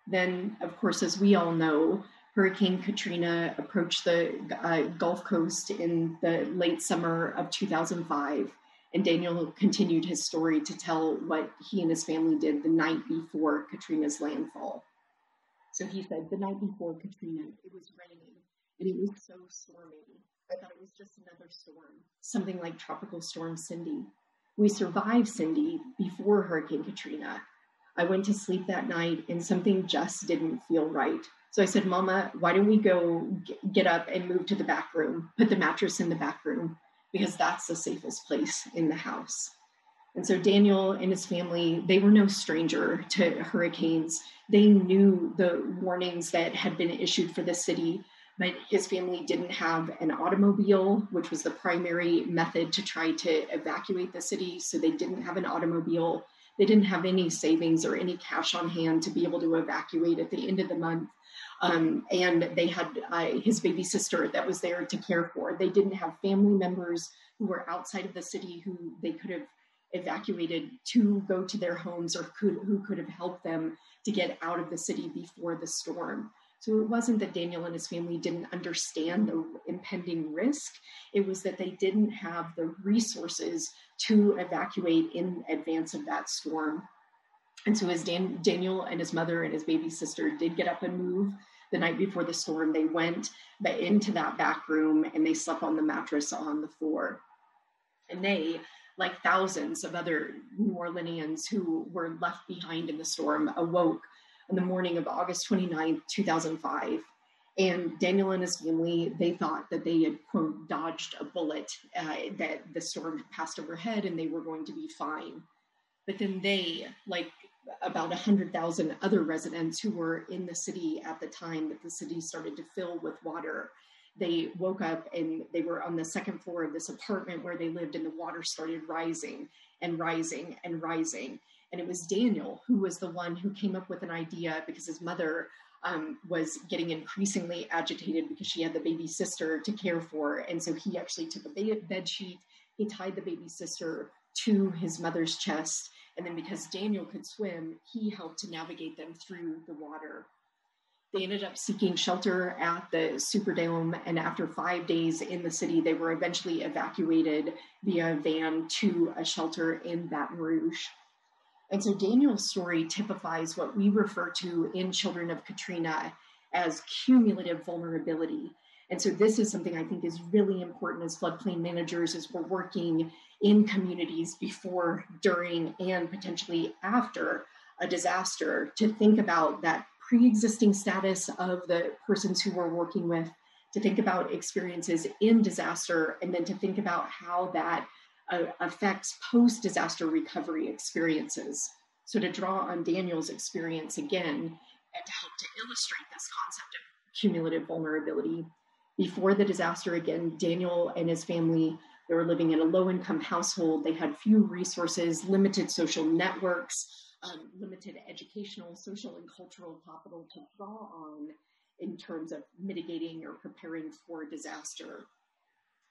Then, of course, as we all know, Hurricane Katrina approached the uh, Gulf Coast in the late summer of 2005. And Daniel continued his story to tell what he and his family did the night before Katrina's landfall. So he said, The night before Katrina, it was raining and it was so stormy. I thought it was just another storm, something like Tropical Storm Cindy. We survived Cindy before Hurricane Katrina. I went to sleep that night and something just didn't feel right. So I said, Mama, why don't we go get up and move to the back room, put the mattress in the back room, because that's the safest place in the house. And so Daniel and his family, they were no stranger to hurricanes. They knew the warnings that had been issued for the city, but his family didn't have an automobile, which was the primary method to try to evacuate the city. So they didn't have an automobile. They didn't have any savings or any cash on hand to be able to evacuate at the end of the month. Um, and they had uh, his baby sister that was there to care for. They didn't have family members who were outside of the city who they could have evacuated to go to their homes or could, who could have helped them to get out of the city before the storm. So it wasn't that Daniel and his family didn't understand the impending risk, it was that they didn't have the resources to evacuate in advance of that storm. And so, as Dan- Daniel and his mother and his baby sister did get up and move the night before the storm, they went into that back room and they slept on the mattress on the floor. And they, like thousands of other New Orleanians who were left behind in the storm, awoke on the morning of August 29, 2005. And Daniel and his family, they thought that they had, quote, dodged a bullet, uh, that the storm passed overhead and they were going to be fine. But then they, like about 100,000 other residents who were in the city at the time that the city started to fill with water. They woke up and they were on the second floor of this apartment where they lived, and the water started rising and rising and rising. And it was Daniel who was the one who came up with an idea because his mother um, was getting increasingly agitated because she had the baby sister to care for. And so he actually took a bed sheet, he tied the baby sister to his mother's chest, and then because Daniel could swim, he helped to navigate them through the water. They ended up seeking shelter at the Superdome, and after five days in the city, they were eventually evacuated via van to a shelter in Baton Rouge. And so Daniel's story typifies what we refer to in Children of Katrina as cumulative vulnerability. And so this is something I think is really important as floodplain managers as we're working in communities before, during, and potentially after a disaster to think about that pre-existing status of the persons who we're working with, to think about experiences in disaster, and then to think about how that uh, affects post-disaster recovery experiences. So to draw on Daniel's experience again and to help to illustrate this concept of cumulative vulnerability, before the disaster, again, Daniel and his family, they were living in a low income household. They had few resources, limited social networks, um, limited educational, social, and cultural capital to draw on in terms of mitigating or preparing for disaster.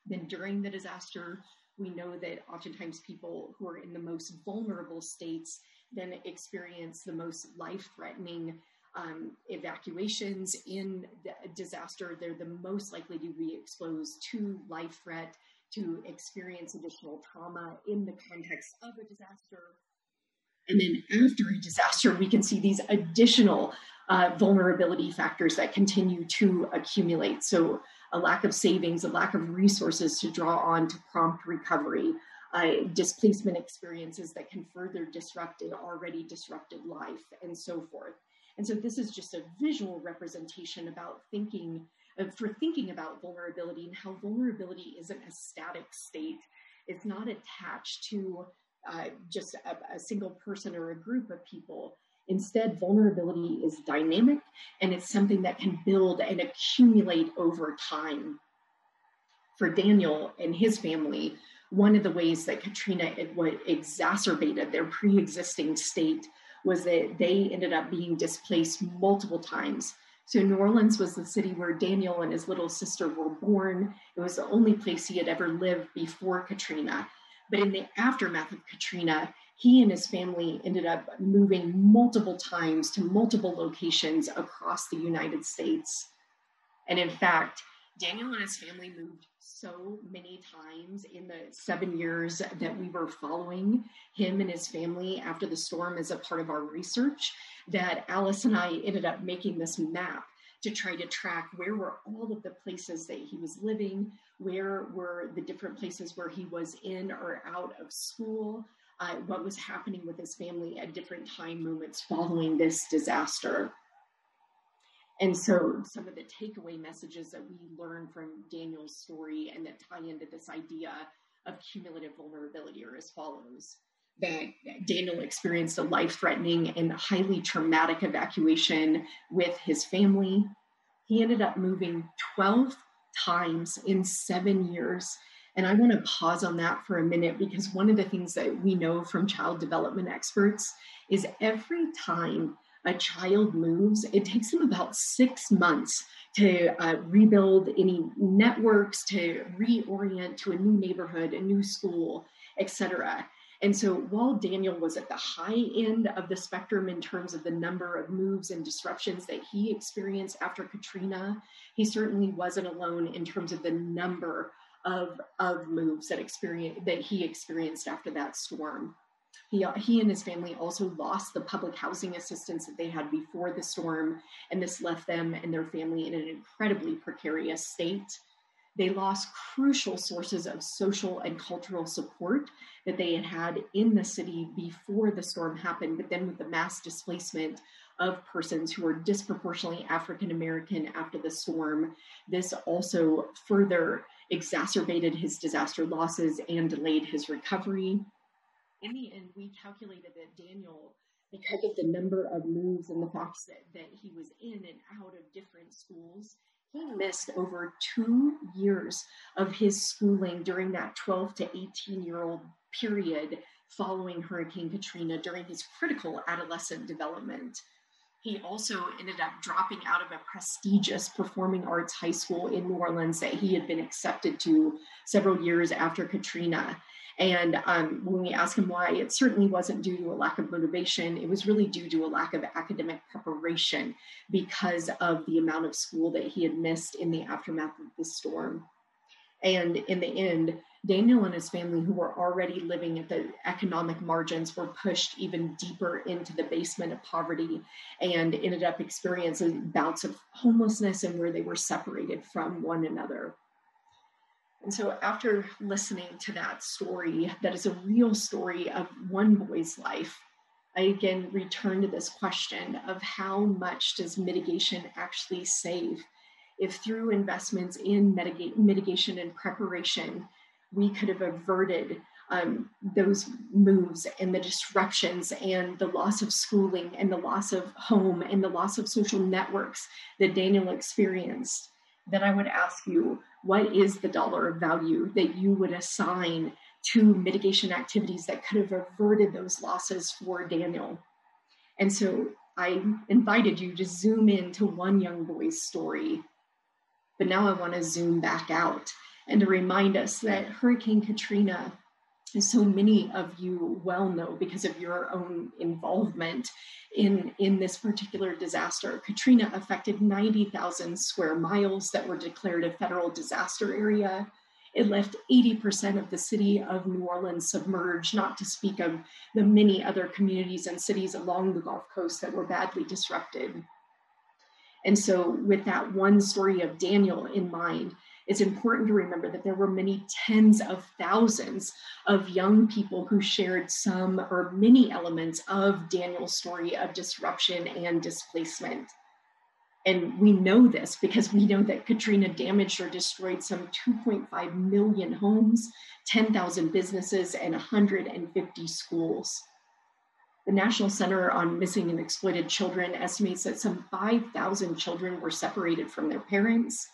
Then during the disaster, we know that oftentimes people who are in the most vulnerable states then experience the most life threatening um, evacuations in disaster, they're the most likely to be exposed to life threat, to experience additional trauma in the context of a disaster. And then after a disaster, we can see these additional uh, vulnerability factors that continue to accumulate. So, a lack of savings, a lack of resources to draw on to prompt recovery, uh, displacement experiences that can further disrupt an already disrupted life, and so forth. And so this is just a visual representation about thinking, uh, for thinking about vulnerability and how vulnerability isn't a static state. It's not attached to uh, just a, a single person or a group of people. Instead, vulnerability is dynamic and it's something that can build and accumulate over time. For Daniel and his family, one of the ways that Katrina what exacerbated their pre existing state was that they ended up being displaced multiple times. So New Orleans was the city where Daniel and his little sister were born. It was the only place he had ever lived before Katrina. But in the aftermath of Katrina, he and his family ended up moving multiple times to multiple locations across the United States. And in fact, Daniel and his family moved so many times in the seven years that we were following him and his family after the storm as a part of our research that Alice and I ended up making this map to try to track where were all of the places that he was living, where were the different places where he was in or out of school, uh, what was happening with his family at different time moments following this disaster. And so, some of the takeaway messages that we learn from Daniel's story and that tie into this idea of cumulative vulnerability are as follows that Daniel experienced a life threatening and highly traumatic evacuation with his family. He ended up moving 12 times in seven years. And I want to pause on that for a minute because one of the things that we know from child development experts is every time a child moves, it takes them about six months to uh, rebuild any networks, to reorient to a new neighborhood, a new school, etc. And so while Daniel was at the high end of the spectrum in terms of the number of moves and disruptions that he experienced after Katrina, he certainly wasn't alone in terms of the number of, of moves that experience that he experienced after that storm. He, uh, he and his family also lost the public housing assistance that they had before the storm, and this left them and their family in an incredibly precarious state. They lost crucial sources of social and cultural support that they had had in the city before the storm happened, but then with the mass displacement of persons who were disproportionately African American after the storm, this also further exacerbated his disaster losses and delayed his recovery. In the end, we calculated that Daniel, because of the number of moves and the fact that, that he was in and out of different schools, he missed over two years of his schooling during that 12 to 18 year old period following Hurricane Katrina during his critical adolescent development. He also ended up dropping out of a prestigious performing arts high school in New Orleans that he had been accepted to several years after Katrina. And um, when we asked him why, it certainly wasn't due to a lack of motivation. It was really due to a lack of academic preparation because of the amount of school that he had missed in the aftermath of the storm. And in the end, Daniel and his family, who were already living at the economic margins, were pushed even deeper into the basement of poverty and ended up experiencing bouts of homelessness and where they were separated from one another. And so, after listening to that story, that is a real story of one boy's life, I again return to this question of how much does mitigation actually save? If through investments in mitigation and preparation, we could have averted um, those moves and the disruptions and the loss of schooling and the loss of home and the loss of social networks that Daniel experienced, then I would ask you what is the dollar value that you would assign to mitigation activities that could have averted those losses for Daniel? And so I invited you to zoom into one young boy's story, but now I want to zoom back out and to remind us that Hurricane Katrina so many of you well know because of your own involvement in, in this particular disaster. Katrina affected 90,000 square miles that were declared a federal disaster area. It left 80% of the city of New Orleans submerged, not to speak of the many other communities and cities along the Gulf Coast that were badly disrupted. And so, with that one story of Daniel in mind, it's important to remember that there were many tens of thousands of young people who shared some or many elements of Daniel's story of disruption and displacement. And we know this because we know that Katrina damaged or destroyed some 2.5 million homes, 10,000 businesses, and 150 schools. The National Center on Missing and Exploited Children estimates that some 5,000 children were separated from their parents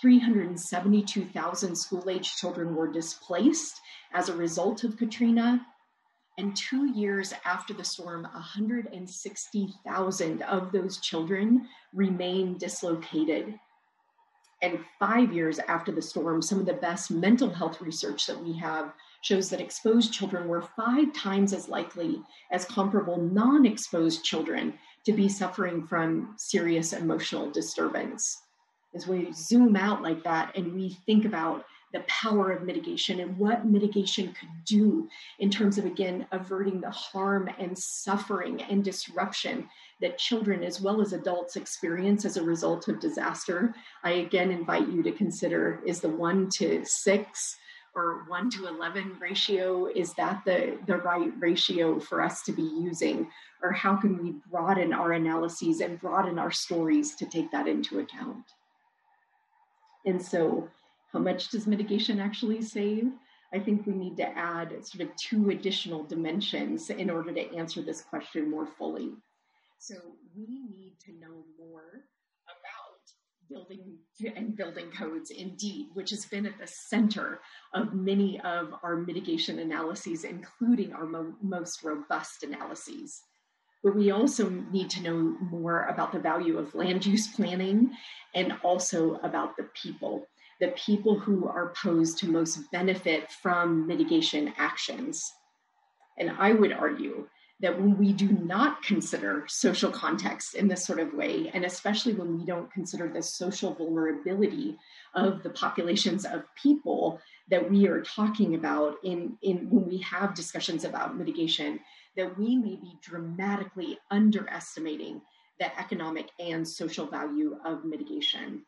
372,000 school age children were displaced as a result of Katrina. And two years after the storm, 160,000 of those children remain dislocated. And five years after the storm, some of the best mental health research that we have shows that exposed children were five times as likely as comparable non exposed children to be suffering from serious emotional disturbance is we zoom out like that and we think about the power of mitigation and what mitigation could do in terms of, again, averting the harm and suffering and disruption that children as well as adults experience as a result of disaster. I again invite you to consider is the one to six or one to 11 ratio, is that the, the right ratio for us to be using? Or how can we broaden our analyses and broaden our stories to take that into account? And so, how much does mitigation actually save? I think we need to add sort of two additional dimensions in order to answer this question more fully. So, we need to know more about building and building codes indeed which has been at the center of many of our mitigation analyses including our mo- most robust analyses but we also need to know more about the value of land use planning and also about the people the people who are posed to most benefit from mitigation actions. And i would argue that when we do not consider social context in this sort of way, and especially when we don't consider the social vulnerability of the populations of people that we are talking about in, in when we have discussions about mitigation, that we may be dramatically underestimating the economic and social value of mitigation.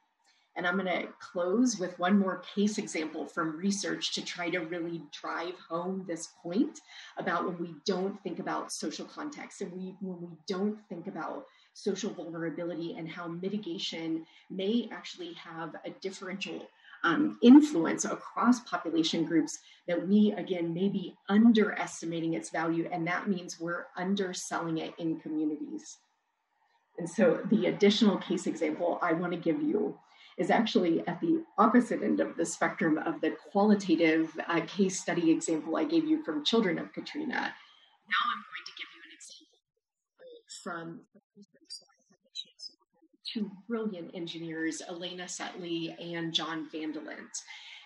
And I'm going to close with one more case example from research to try to really drive home this point about when we don't think about social context and we, when we don't think about social vulnerability and how mitigation may actually have a differential um, influence across population groups that we, again, may be underestimating its value. And that means we're underselling it in communities. And so the additional case example I want to give you is actually at the opposite end of the spectrum of the qualitative uh, case study example I gave you from Children of Katrina. Now I'm going to give you an example from two brilliant engineers, Elaina Sutley and John van de Lindt.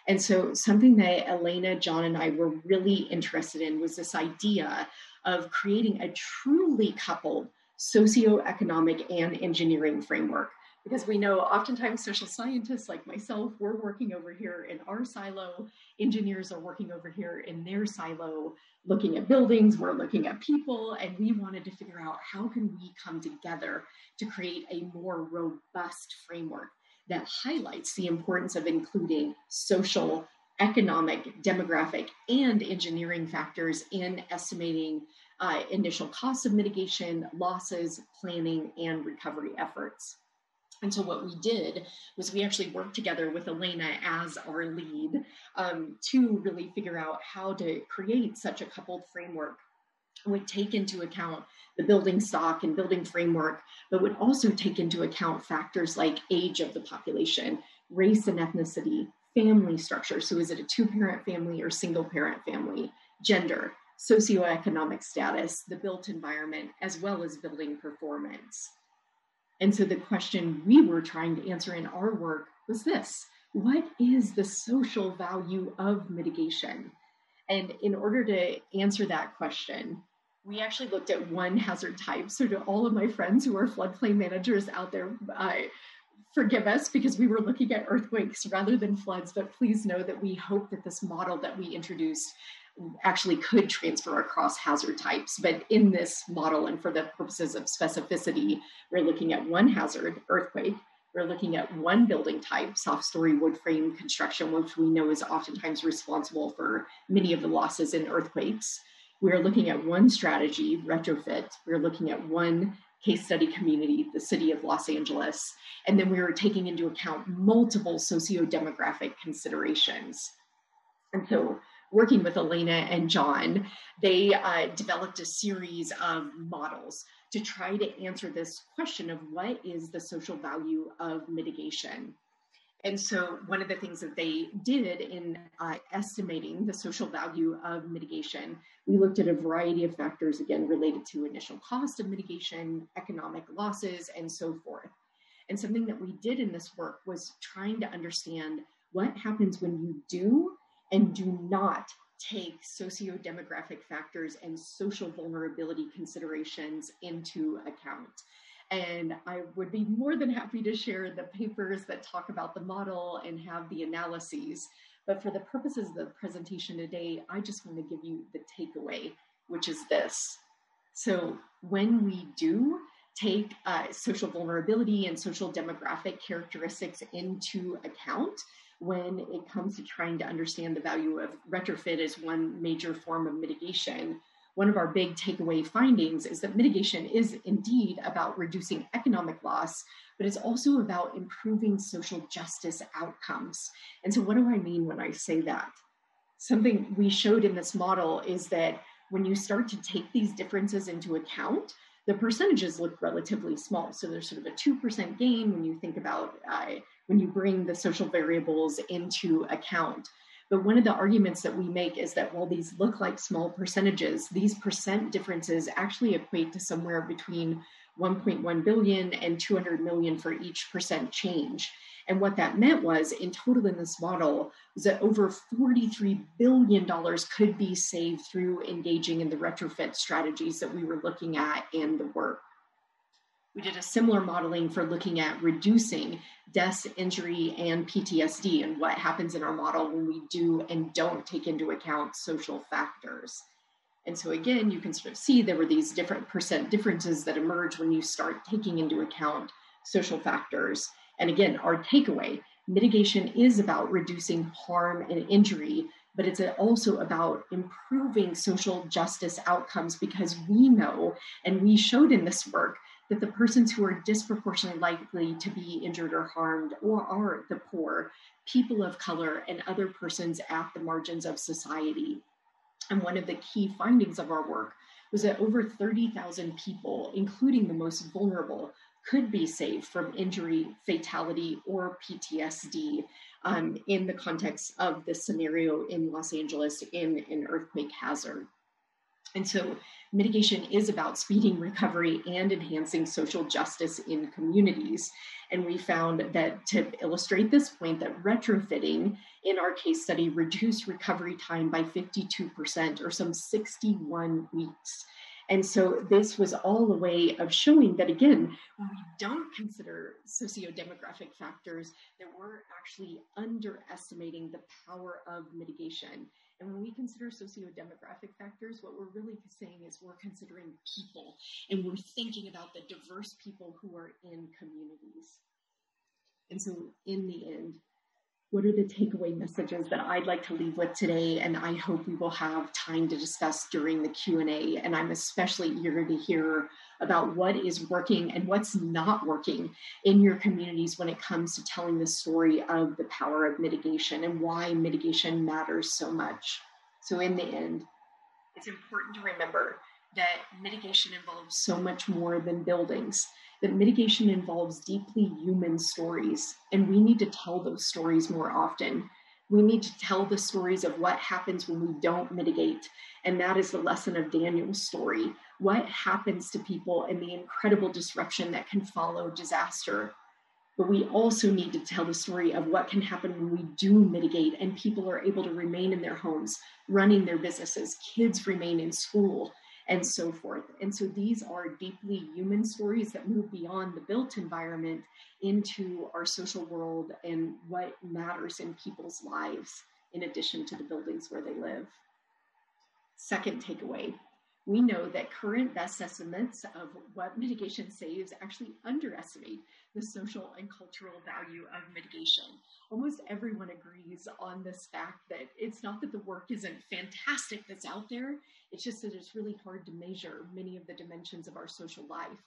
And so, something that Elaina, John, and I were really interested in was this idea of creating a truly coupled socioeconomic and engineering framework because we know oftentimes social scientists like myself, we're working over here in our silo, engineers are working over here in their silo, looking at buildings, we're looking at people, and we wanted to figure out how can we come together to create a more robust framework that highlights the importance of including social, economic, demographic, and engineering factors in estimating uh, initial costs of mitigation, losses, planning, and recovery efforts. And so what we did was we actually worked together with Elaina as our lead um, to really figure out how to create such a coupled framework would take into account the building stock and building framework, but would also take into account factors like age of the population, race and ethnicity, family structure. So is it a two parent family or single parent family, gender, socioeconomic status, the built environment, as well as building performance. And so the question we were trying to answer in our work was this What is the social value of mitigation? And in order to answer that question, we actually looked at one hazard type. So, to all of my friends who are floodplain managers out there, uh, forgive us because we were looking at earthquakes rather than floods, but please know that we hope that this model that we introduced actually could transfer across hazard types. But in this model, and for the purposes of specificity, we're looking at one hazard, earthquake. We're looking at one building type, soft story wood frame construction, which we know is oftentimes responsible for many of the losses in earthquakes. We're looking at one strategy, retrofit. We're looking at one case study community, the city of Los Angeles. And then we were taking into account multiple socio-demographic considerations. And so working with Elaina and John, they uh, developed a series of models to try to answer this question of what is the social value of mitigation. And so, one of the things that they did in uh, estimating the social value of mitigation, we looked at a variety of factors, again, related to initial cost of mitigation, economic losses, and so forth. And something that we did in this work was trying to understand what happens when you do and do not take socio-demographic factors and social vulnerability considerations into account. And I would be more than happy to share the papers that talk about the model and have the analyses. But for the purposes of the presentation today, I just want to give you the takeaway, which is this. So when we do take uh, social vulnerability and social demographic characteristics into account, when it comes to trying to understand the value of retrofit as one major form of mitigation, one of our big takeaway findings is that mitigation is indeed about reducing economic loss, but it's also about improving social justice outcomes. And so, what do I mean when I say that? Something we showed in this model is that when you start to take these differences into account, the percentages look relatively small. So there's sort of a 2% gain when you think about uh, when you bring the social variables into account. But one of the arguments that we make is that while these look like small percentages, these percent differences actually equate to somewhere between 1.1 billion and 200 million for each percent change. And what that meant was, in total in this model, was that over $43 billion could be saved through engaging in the retrofit strategies that we were looking at in the work. We did a similar modeling for looking at reducing deaths, injury, and PTSD and what happens in our model when we do and don't take into account social factors. And so again, you can sort of see there were these different percent differences that emerge when you start taking into account social factors. And again, our takeaway mitigation is about reducing harm and injury, but it's also about improving social justice outcomes because we know, and we showed in this work, that the persons who are disproportionately likely to be injured or harmed or are the poor, people of color, and other persons at the margins of society. And one of the key findings of our work was that over 30,000 people, including the most vulnerable, could be saved from injury, fatality, or PTSD um, in the context of the scenario in Los Angeles in an earthquake hazard. And so mitigation is about speeding recovery and enhancing social justice in communities. And we found that to illustrate this point, that retrofitting in our case study reduced recovery time by 52% or some 61 weeks. And so this was all a way of showing that again, when we don't consider socio-demographic factors, that we're actually underestimating the power of mitigation. And when we consider socio-demographic factors, what we're really saying is we're considering people and we're thinking about the diverse people who are in communities. And so in the end, what are the takeaway messages that I'd like to leave with today? And I hope we will have time to discuss during the Q&A. And I'm especially eager to hear about what is working and what's not working in your communities when it comes to telling the story of the power of mitigation and why mitigation matters so much. So in the end, it's important to remember that mitigation involves so much more than buildings that mitigation involves deeply human stories, and we need to tell those stories more often. We need to tell the stories of what happens when we don't mitigate. And that is the lesson of Daniel's story. What happens to people and the incredible disruption that can follow disaster. But we also need to tell the story of what can happen when we do mitigate and people are able to remain in their homes, running their businesses, kids remain in school, and so forth. And so these are deeply human stories that move beyond the built environment into our social world and what matters in people's lives, in addition to the buildings where they live. Second takeaway we know that current best estimates of what mitigation saves actually underestimate the social and cultural value of mitigation. Almost everyone agrees on this fact that it's not that the work isn't fantastic that's out there, it's just that it's really hard to measure many of the dimensions of our social life.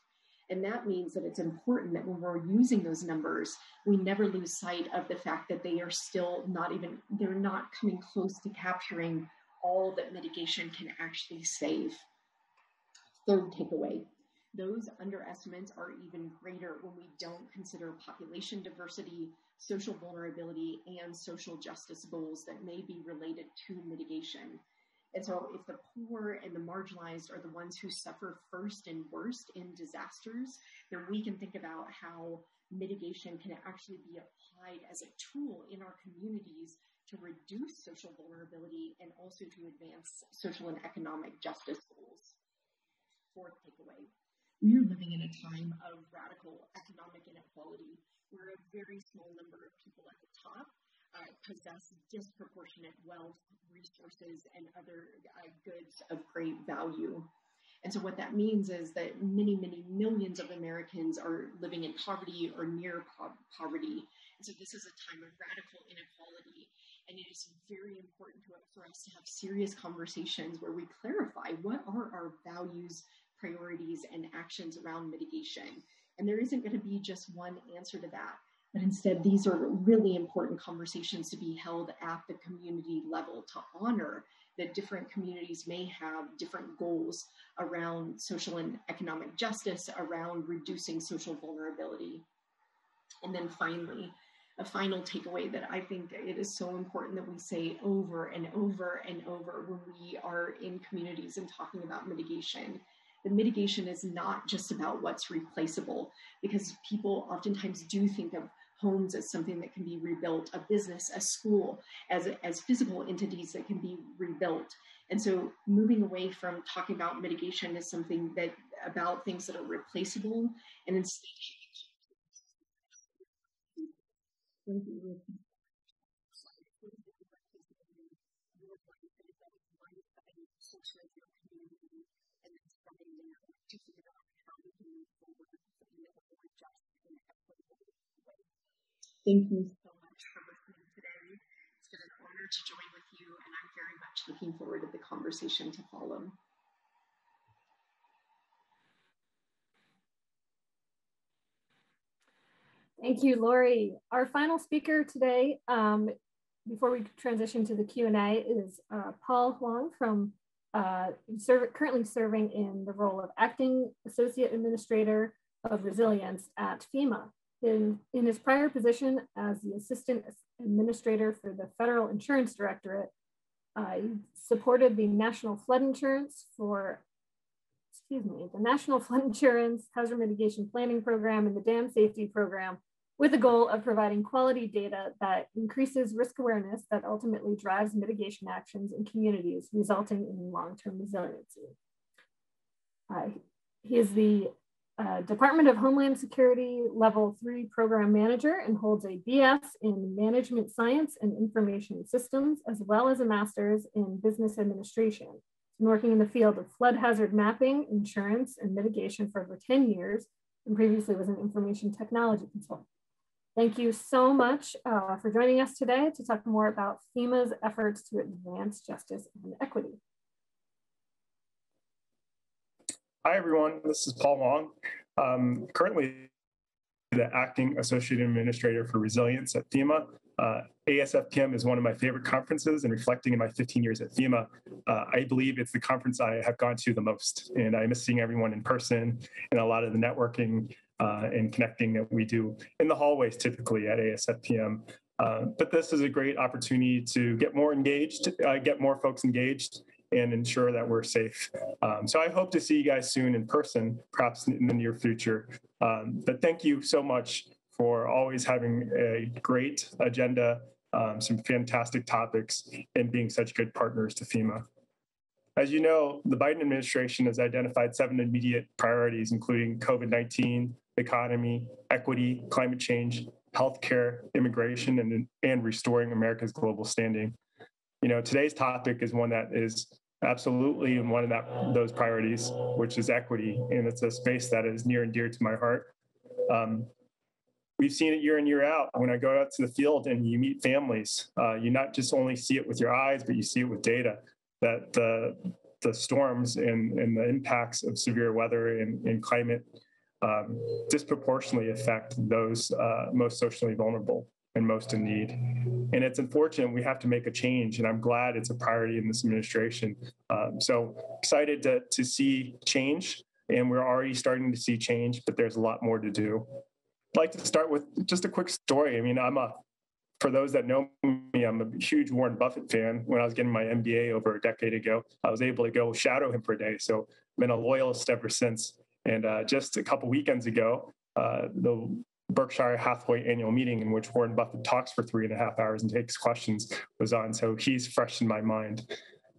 And that means that it's important that when we're using those numbers, we never lose sight of the fact that they are still not even, they're not coming close to capturing all that mitigation can actually save. Third takeaway those underestimates are even greater when we don't consider population diversity, social vulnerability, and social justice goals that may be related to mitigation. And so, if the poor and the marginalized are the ones who suffer first and worst in disasters, then we can think about how mitigation can actually be applied as a tool in our communities to reduce social vulnerability and also to advance social and economic justice goals. Fourth takeaway we are living in a time of radical economic inequality where a very small number of people at the top uh, possess disproportionate wealth, resources, and other uh, goods of great value. And so, what that means is that many, many millions of Americans are living in poverty or near po- poverty. And so, this is a time of radical inequality. And it is very important to, for us to have serious conversations where we clarify what are our values priorities and actions around mitigation. And there isn't going to be just one answer to that, but instead, these are really important conversations to be held at the community level to honor that different communities may have different goals around social and economic justice, around reducing social vulnerability. And then finally, a final takeaway that I think it is so important that we say over and over and over when we are in communities and talking about mitigation. The mitigation is not just about what's replaceable, because people oftentimes do think of homes as something that can be rebuilt, a business, a school, as, as physical entities that can be rebuilt. And so moving away from talking about mitigation as something that about things that are replaceable and instead Thank you so much for listening today. It's been an honor to join with you, and I'm very much looking forward to the conversation to follow. Thank you, Lori. Our final speaker today, um, before we transition to the Q&A, is uh, Paul Huang from uh, serve, currently serving in the role of Acting Associate Administrator of Resilience at FEMA. In, in his prior position as the Assistant Administrator for the Federal Insurance Directorate, uh, he supported the National Flood Insurance for, excuse me, the National Flood Insurance Hazard Mitigation Planning Program and the Dam Safety Program with the goal of providing quality data that increases risk awareness that ultimately drives mitigation actions in communities, resulting in long-term resiliency. Uh, he is the uh, Department of Homeland Security Level 3 Program Manager and holds a BS in Management Science and Information Systems, as well as a Master's in Business Administration. Been working in the field of flood hazard mapping, insurance, and mitigation for over 10 years, and previously was an information technology consultant. Thank you so much uh, for joining us today to talk more about FEMA's efforts to advance justice and equity. Hi, everyone. This is Paul Huang. Um, currently, the Acting Associate Administrator for Resilience at FEMA. Uh, ASFPM is one of my favorite conferences, and reflecting in my 15 years at FEMA, uh, I believe it's the conference I have gone to the most. And I miss seeing everyone in person and a lot of the networking uh, and connecting that we do in the hallways typically at ASFPM. Uh, but this is a great opportunity to get more engaged, uh, get more folks engaged, and ensure that we're safe. Um, so I hope to see you guys soon in person, perhaps in the near future. Um, but thank you so much for always having a great agenda, um, some fantastic topics, and being such good partners to FEMA. As you know, the Biden administration has identified seven immediate priorities, including COVID 19, economy, equity, climate change, healthcare, immigration, and, and restoring America's global standing. You know, today's topic is one that is absolutely in one of that those priorities, which is equity, and it's a space that is near and dear to my heart. Um, we've seen it year in year out. When I go out to the field and you meet families, uh, you not just only see it with your eyes, but you see it with data. That the the storms and, and the impacts of severe weather and, and climate um, disproportionately affect those uh, most socially vulnerable and most in need. And it's unfortunate we have to make a change, and I'm glad it's a priority in this administration. Um, so excited to, to see change, and we're already starting to see change, but there's a lot more to do. I'd like to start with just a quick story. I mean, I'm a for those that know me, I'm a huge Warren Buffett fan. When I was getting my MBA over a decade ago, I was able to go shadow him for a day. So I've been a loyalist ever since. And uh, just a couple weekends ago, uh, the Berkshire Hathaway annual meeting in which Warren Buffett talks for three and a half hours and takes questions was on. So he's fresh in my mind.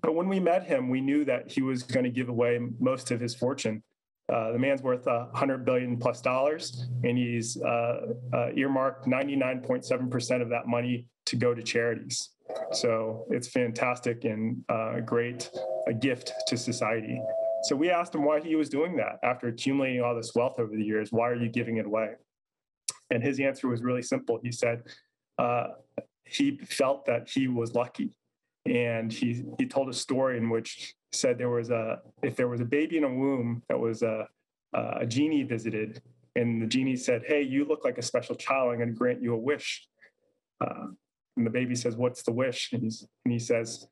But when we met him, we knew that he was going to give away most of his fortune. Uh, the man's worth a hundred billion plus dollars, and he's uh, uh, earmarked 99.7% of that money to go to charities. So it's fantastic and uh, a great a gift to society. So we asked him why he was doing that after accumulating all this wealth over the years. Why are you giving it away? And his answer was really simple. He said uh, he felt that he was lucky. And he, he told a story in which said there was a if there was a baby in a womb that was a, a genie visited and the genie said hey you look like a special child i'm going to grant you a wish uh, and the baby says what's the wish and, and he says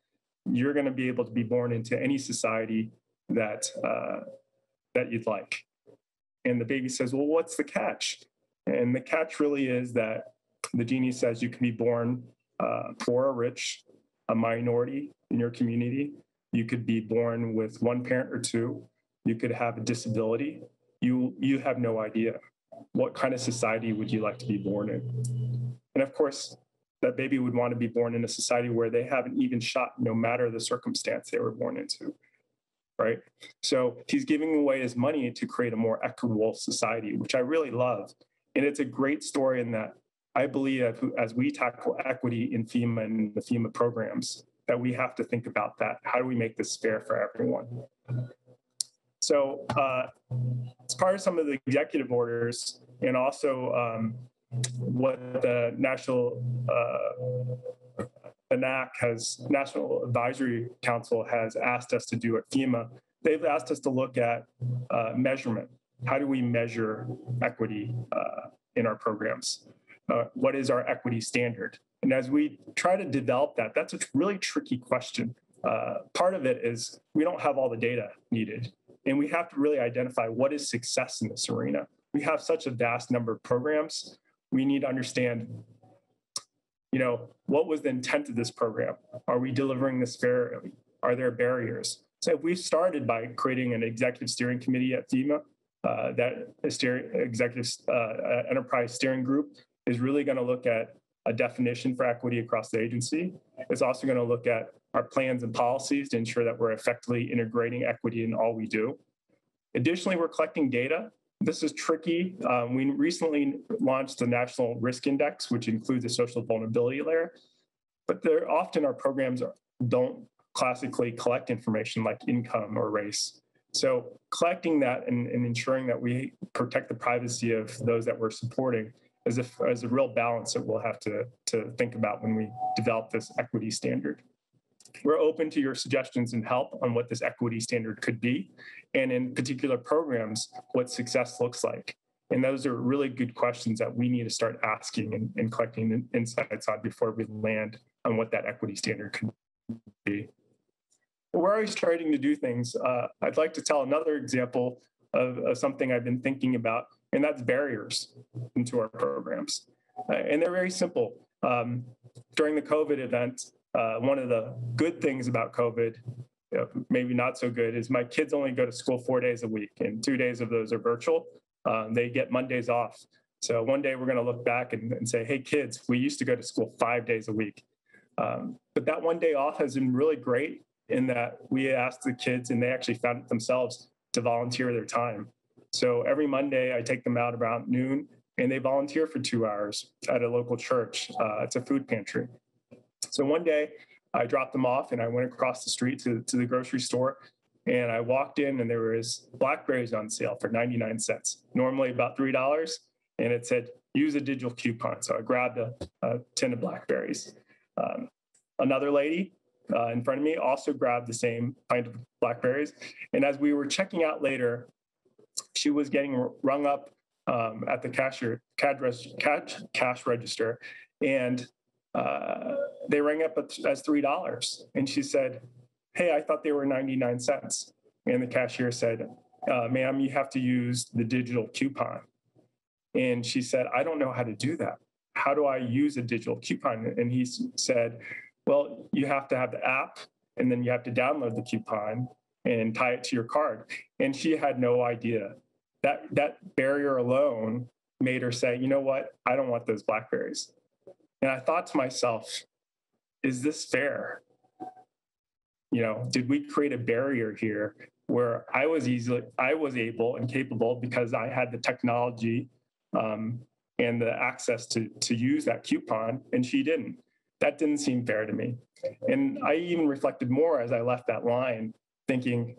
you're going to be able to be born into any society that uh, that you'd like. And the baby says, well, what's the catch? And the catch really is that the genie says you can be born uh, poor or rich, a minority in your community. You could be born with one parent or two. You could have a disability. You you have no idea what kind of society would you like to be born in. And of course, that baby would want to be born in a society where they haven't even shot, no matter the circumstance they were born into. Right. So he's giving away his money to create a more equitable society, which I really love. And it's a great story in that I believe as we tackle equity in FEMA and the FEMA programs, that we have to think about that. How do we make this fair for everyone? So, uh, as part of some of the executive orders, and also um, what the National uh, the NAC has National Advisory Council has asked us to do at FEMA. They've asked us to look at uh, measurement. How do we measure equity uh, in our programs? Uh, what is our equity standard? And as we try to develop that, that's a really tricky question. Uh, part of it is we don't have all the data needed, and we have to really identify what is success in this arena. We have such a vast number of programs. We need to understand, you know, what was the intent of this program? Are we delivering this fairly? Are there barriers? So if we started by creating an executive steering committee at FEMA, uh, that executive uh, enterprise steering group is really going to look at a definition for equity across the agency. It's also going to look at our plans and policies to ensure that we're effectively integrating equity in all we do. Additionally, we're collecting data. This is tricky. Um, we recently launched the National Risk Index, which includes a social vulnerability layer, but there often our programs don't classically collect information like income or race. So collecting that and, and ensuring that we protect the privacy of those that we're supporting is a, as a real balance that we'll have to, to think about when we develop this equity standard. We're open to your suggestions and help on what this equity standard could be, and in particular programs, what success looks like. And those are really good questions that we need to start asking and, and collecting insights on before we land on what that equity standard could be. We're always trying to do things. Uh, I'd like to tell another example of, of something I've been thinking about and that's barriers into our programs. Uh, and they're very simple. Um, during the COVID event, uh, one of the good things about COVID, you know, maybe not so good, is my kids only go to school four days a week, and two days of those are virtual. Um, they get Mondays off. So one day we're going to look back and, and, say, hey, kids, we used to go to school five days a week. Um, but that one day off has been really great in that we asked the kids, and they actually found it themselves to volunteer their time. So every Monday, I take them out around noon and they volunteer for two hours at a local church. Uh, it's a food pantry. So one day, I dropped them off and I went across the street to, to the grocery store and I walked in and there was blackberries on sale for 99 cents, normally about $3. And it said, use a digital coupon. So I grabbed a, a tin of blackberries. Um, another lady uh, in front of me also grabbed the same pint of blackberries. And as we were checking out later, she was getting rung up um, at the cashier cash, cash, cash register, and uh, they rang up as three dollars. And she said, "Hey, I thought they were ninety nine cents." And the cashier said, uh, "Ma'am, you have to use the digital coupon." And she said, "I don't know how to do that. How do I use a digital coupon?" And he said, "Well, you have to have the app, and then you have to download the coupon, and tie it to your card. And she had no idea. That that barrier alone made her say, you know what? I don't want those blackberries. And I thought to myself, is this fair? You know, did we create a barrier here where I was easily I was able and capable because I had the technology um, and the access to to use that coupon, and she didn't. That didn't seem fair to me. And I even reflected more as I left that line thinking,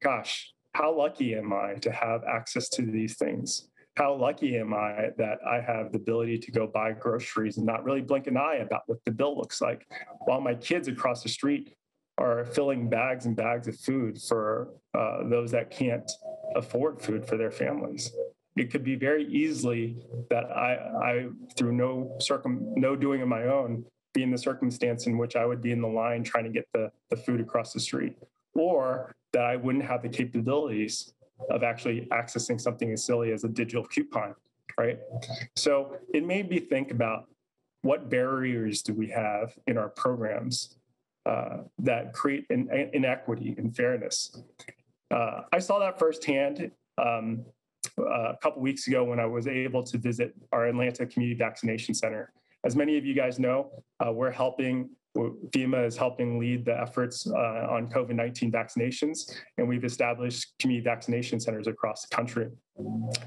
gosh, how lucky am I to have access to these things? How lucky am I that I have the ability to go buy groceries and not really blink an eye about what the bill looks like while my kids across the street are filling bags and bags of food for uh, those that can't afford food for their families. It could be very easily that I, I through no circum, no doing of my own, be in the circumstance in which I would be in the line trying to get the, the food across the street, or that I wouldn't have the capabilities of actually accessing something as silly as a digital coupon, right? So it made me think about what barriers do we have in our programs uh, that create in, inequity and fairness. Uh, I saw that firsthand um, a couple weeks ago when I was able to visit our Atlanta Community Vaccination Center. As many of you guys know, uh, we're helping FEMA is helping lead the efforts uh, on COVID 19 vaccinations, and we've established community vaccination centers across the country.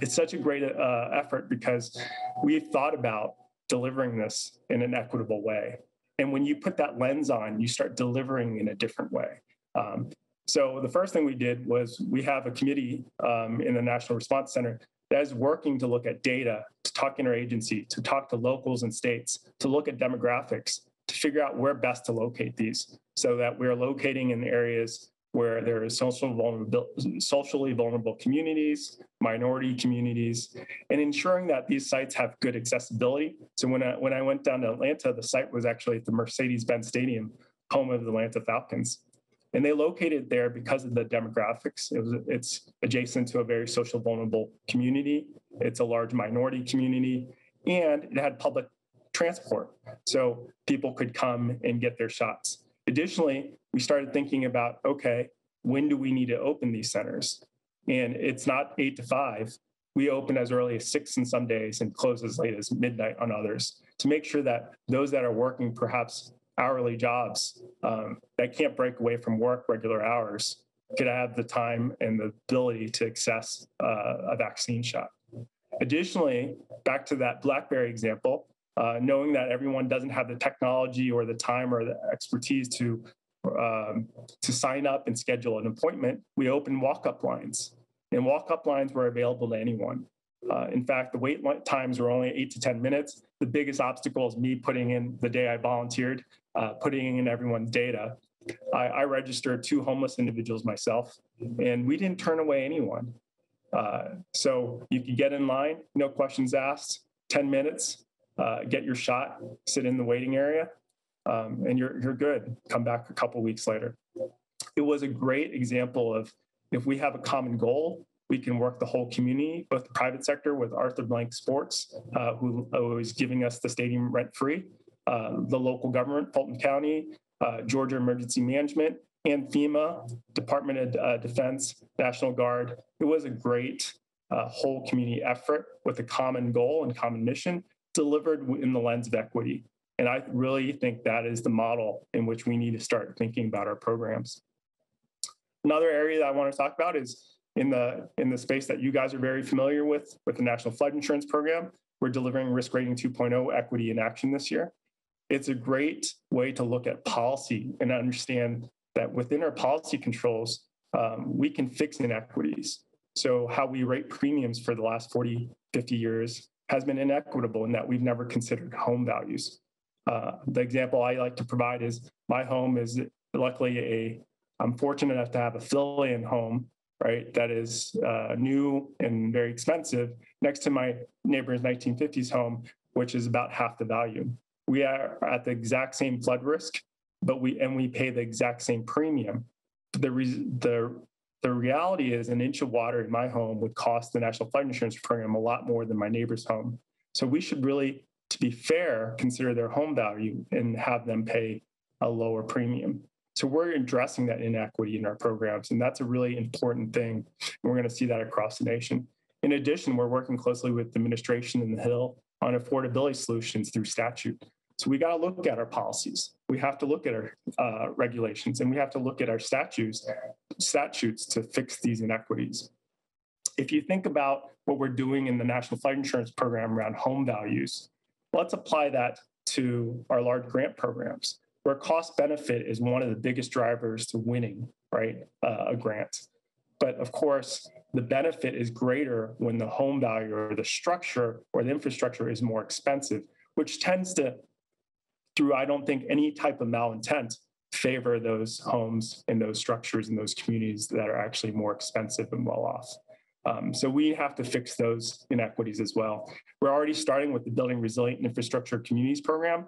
It's such a great uh, effort because we've thought about delivering this in an equitable way. And when you put that lens on, you start delivering in a different way. Um, so the first thing we did was we have a committee um, in the National Response Center that is working to look at data, to talk interagency, to talk to locals and states, to look at demographics, to figure out where best to locate these so that we're locating in areas where there is social vulnerable, socially vulnerable communities, minority communities, and ensuring that these sites have good accessibility. So when I, when I went down to Atlanta, the site was actually at the Mercedes-Benz Stadium, home of the Atlanta Falcons. And they located there because of the demographics. It was, it's adjacent to a very social vulnerable community. It's a large minority community, and it had public transport. So people could come and get their shots. Additionally, we started thinking about okay, when do we need to open these centers? And it's not eight to five. We open as early as six in some days and close as late as midnight on others to make sure that those that are working perhaps hourly jobs um, that can't break away from work regular hours could have the time and the ability to access uh, a vaccine shot. Additionally, back to that BlackBerry example, uh, knowing that everyone doesn't have the technology or the time or the expertise to um, to sign up and schedule an appointment, we opened walk-up lines, and walk-up lines were available to anyone. Uh, in fact, the wait times were only eight to ten minutes. The biggest obstacle is me putting in the day I volunteered, uh, putting in everyone's data. I, I, registered two homeless individuals myself, and we didn't turn away anyone. Uh, so you could get in line, no questions asked, 10 minutes, uh, get your shot, sit in the waiting area, um, and you're, you're good. Come back a couple weeks later. It was a great example of if we have a common goal, we can work the whole community, both the private sector with Arthur Blank Sports, uh, who was giving us the stadium rent free, the local government, Fulton County, uh, Georgia Emergency Management, and FEMA, Department of uh, Defense, National Guard. It was a great uh, whole community effort with a common goal and common mission delivered in the lens of equity. And I really think that is the model in which we need to start thinking about our programs. Another area that I want to talk about is in the in the space that you guys are very familiar with, with the National Flood Insurance Program. We're delivering Risk Rating 2.0 equity in action this year. It's a great way to look at policy and understand that within our policy controls, um, we can fix inequities. So how we rate premiums for the last 40, 50 years has been inequitable in that we've never considered home values. Uh, the example I like to provide is my home is luckily a, I'm fortunate enough to have a fill-in home, right, that is uh, new and very expensive next to my neighbor's 1950s home, which is about half the value. We are at the exact same flood risk, but we, and we pay the exact same premium. The, the the reality is an inch of water in my home would cost the National Flood Insurance Program a lot more than my neighbor's home. So we should really, to be fair, consider their home value and have them pay a lower premium. So we're addressing that inequity in our programs, and that's a really important thing. And we're going to see that across the nation. In addition, we're working closely with the administration and the Hill on affordability solutions through statute. So we got to look at our policies. We have to look at our uh, regulations, and we have to look at our statutes, statutes to fix these inequities. If you think about what we're doing in the National Flood Insurance Program around home values, let's apply that to our large grant programs, where cost benefit is one of the biggest drivers to winning, right, uh, a grant. But of course, the benefit is greater when the home value or the structure or the infrastructure is more expensive, which tends to through, I don't think, any type of malintent, favor those homes and those structures and those communities that are actually more expensive and well off. Um, so we have to fix those inequities as well. We're already starting with the Building Resilient Infrastructure Communities program.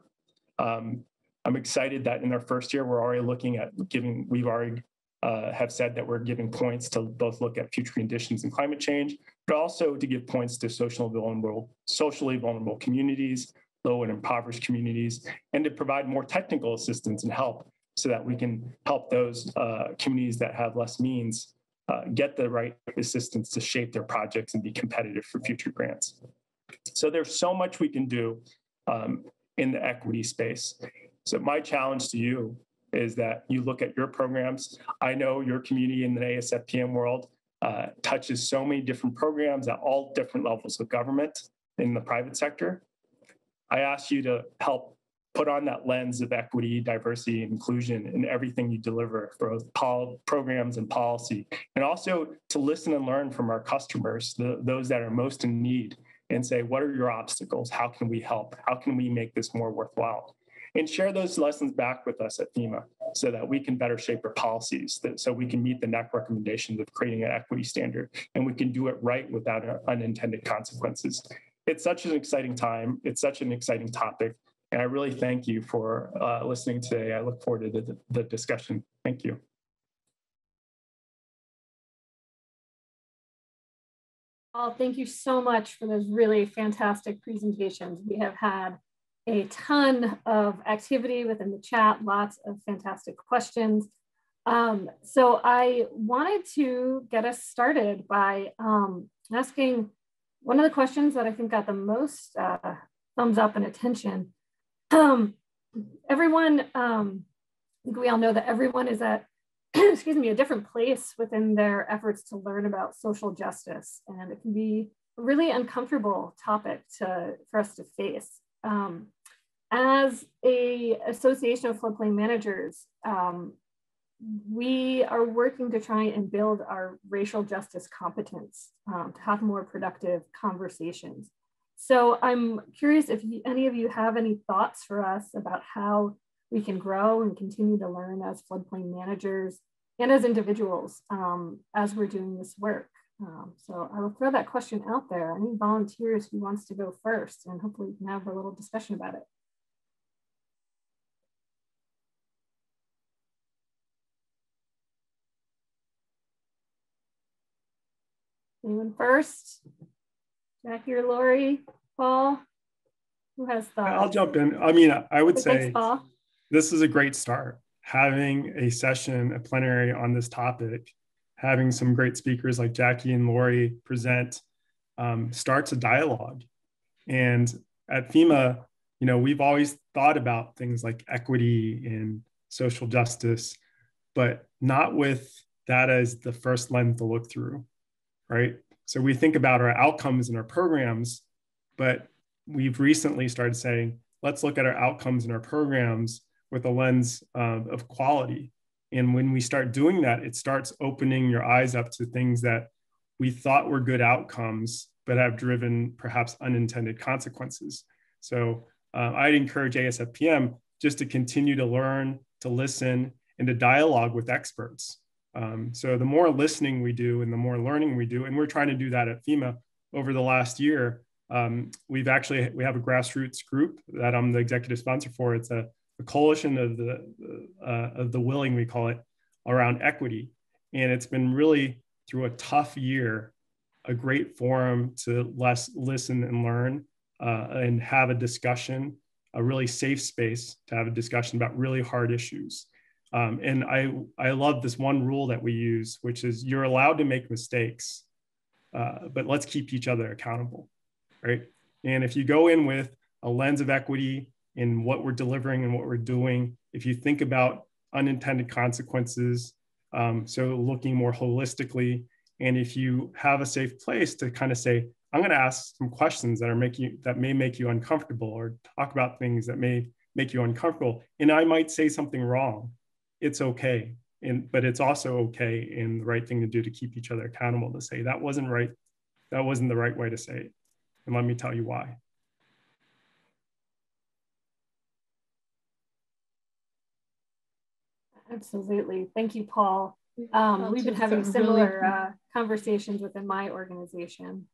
Um, I'm excited that in our first year, we're already looking at giving, we've already uh, have said that we're giving points to both look at future conditions and climate change, but also to give points to social vulnerable, socially vulnerable communities, low and impoverished communities, and to provide more technical assistance and help so that we can help those uh, communities that have less means uh, get the right assistance to shape their projects and be competitive for future grants. So there's so much we can do um, in the equity space. So my challenge to you is that you look at your programs. I know your community in the ASFPM world uh, touches so many different programs at all different levels of government in the private sector. I ask you to help put on that lens of equity, diversity, and inclusion in everything you deliver for both pol- programs and policy, and also to listen and learn from our customers, the, those that are most in need, and say, what are your obstacles? How can we help? How can we make this more worthwhile? and share those lessons back with us at FEMA so that we can better shape our policies, that, so we can meet the NAC recommendations of creating an equity standard and we can do it right without unintended consequences. It's such an exciting time. It's such an exciting topic. And I really thank you for uh, listening today. I look forward to the, the discussion. Thank you. Paul, thank you so much for those really fantastic presentations. We have had a ton of activity within the chat, lots of fantastic questions. Um, so I wanted to get us started by um, asking one of the questions that I think got the most uh, thumbs up and attention. Um, everyone, um, I think we all know that everyone is at, excuse me, a different place within their efforts to learn about social justice. And it can be a really uncomfortable topic to, for us to face. Um, as a association of floodplain managers, um, we are working to try and build our racial justice competence um, to have more productive conversations. So I'm curious if you, any of you have any thoughts for us about how we can grow and continue to learn as floodplain managers and as individuals um, as we're doing this work. Um, so I will throw that question out there. Any volunteers who wants to go first and hopefully we can have a little discussion about it. Anyone first? Jackie or Lori? Paul? Who has thoughts? I'll jump in. I mean, I would say Paul. this is a great start. Having a session, a plenary on this topic, having some great speakers like Jackie and Lori present um, starts a dialogue. And at FEMA, you know, we've always thought about things like equity and social justice, but not with that as the first lens to look through right? So we think about our outcomes and our programs, but we've recently started saying, let's look at our outcomes and our programs with a lens of quality. And when we start doing that, it starts opening your eyes up to things that we thought were good outcomes, but have driven perhaps unintended consequences. So uh, I'd encourage ASFPM just to continue to learn, to listen, and to dialogue with experts. Um, so the more listening we do and the more learning we do, and we're trying to do that at FEMA over the last year. Um, we've actually we have a grassroots group that I'm the executive sponsor for. It's a, a coalition of the uh, of the willing we call it around equity, and it's been really through a tough year, a great forum to less listen and learn uh, and have a discussion, a really safe space to have a discussion about really hard issues. Um, and I, I love this one rule that we use, which is you're allowed to make mistakes, uh, but let's keep each other accountable, right? And if you go in with a lens of equity in what we're delivering and what we're doing, if you think about unintended consequences, um, so looking more holistically, and if you have a safe place to kind of say, I'm going to ask some questions that are making that may make you uncomfortable, or talk about things that may make you uncomfortable, and I might say something wrong it's okay. And but it's also okay and the right thing to do to keep each other accountable to say that wasn't right. That wasn't the right way to say it. And let me tell you why. Absolutely. Thank you paul. Um, we've been having similar uh, conversations within my organization.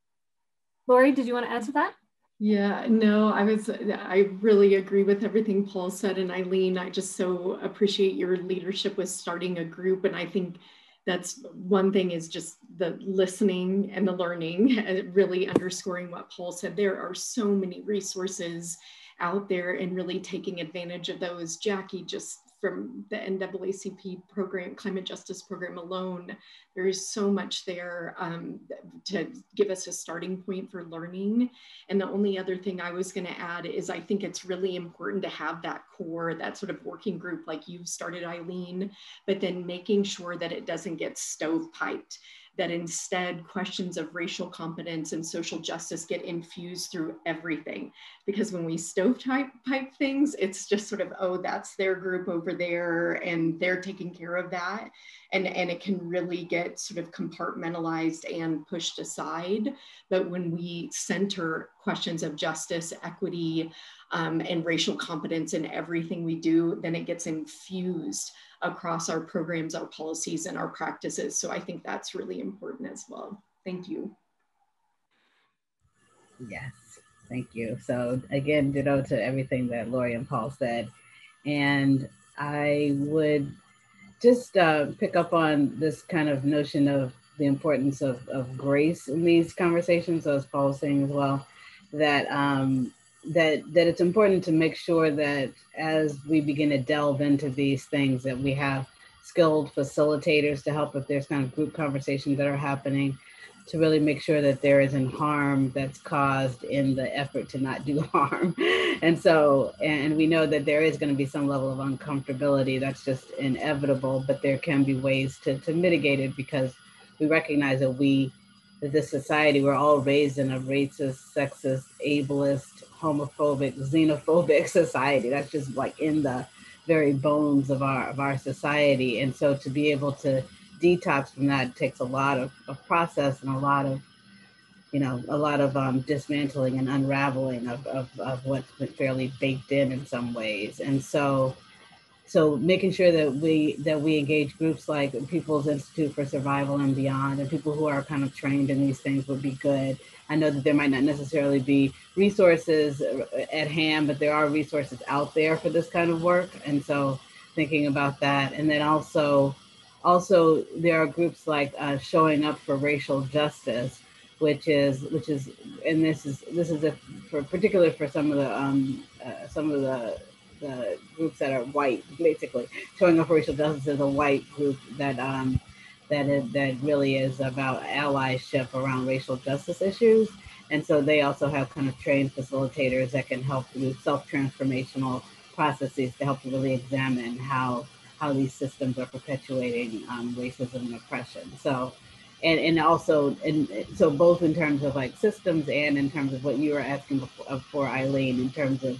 Lori did you want to add to that Yeah, no, I was, I really agree with everything Paul said. And Eileen, I just so appreciate your leadership with starting a group. And I think that's one thing is just the listening and the learning, really underscoring what Paul said. There are so many resources out there and really taking advantage of those. Jackie just from the NAACP program, climate justice program alone, there is so much there um, to give us a starting point for learning. And the only other thing I was going to add is I think it's really important to have that core, that sort of working group like you've started, Eileen, but then making sure that it doesn't get stovepiped that instead questions of racial competence and social justice get infused through everything. Because when we stovepipe pipe things, it's just sort of, oh, that's their group over there and they're taking care of that. And, and it can really get sort of compartmentalized and pushed aside. But when we center questions of justice, equity, um, and racial competence in everything we do, then it gets infused across our programs, our policies, and our practices. So I think that's really important as well. Thank you. Yes, thank you. So again, ditto to everything that Lori and Paul said. And I would just uh, pick up on this kind of notion of the importance of, of grace in these conversations, as Paul was saying as well, that um, that that it's important to make sure that as we begin to delve into these things that we have skilled facilitators to help if there's kind of group conversations that are happening to really make sure that there isn't harm that's caused in the effort to not do harm. And so, and we know that there is going to be some level of uncomfortability that's just inevitable, but there can be ways to, to mitigate it because we recognize that we, this society, we're all raised in a racist, sexist, ableist, homophobic, xenophobic society. That's just like in the very bones of our of our society. And so to be able to detox from that takes a lot of, of process and a lot of you know a lot of um, dismantling and unraveling of, of, of what's been fairly baked in in some ways and so so making sure that we that we engage groups like people's institute for survival and beyond and people who are kind of trained in these things would be good I know that there might not necessarily be resources at hand, but there are resources out there for this kind of work. And so thinking about that. And then also, also there are groups like uh, showing up for racial justice, which is, which is, and this is, this is a, for particular for some of the, um, uh, some of the, the groups that are white, basically showing up for racial justice is a white group that, um, that is, that really is about allyship around racial justice issues. And so they also have kind of trained facilitators that can help through self-transformational processes to help really examine how how these systems are perpetuating um, racism and oppression. So, and and also, and so both in terms of like systems and in terms of what you were asking before, for Eileen, in terms of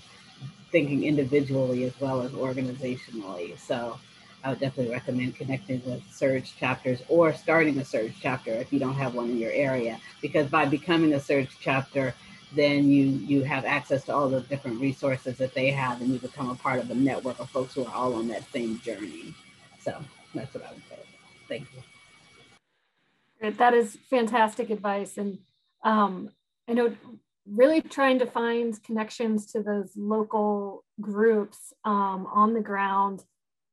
thinking individually as well as organizationally. So, I would definitely recommend connecting with SURJ chapters or starting a SURJ chapter if you don't have one in your area. Because by becoming a SURJ chapter, then you you have access to all the different resources that they have, and you become a part of a network of folks who are all on that same journey. So that's what I would say. Thank you. That is fantastic advice, and um, I know really trying to find connections to those local groups um, on the ground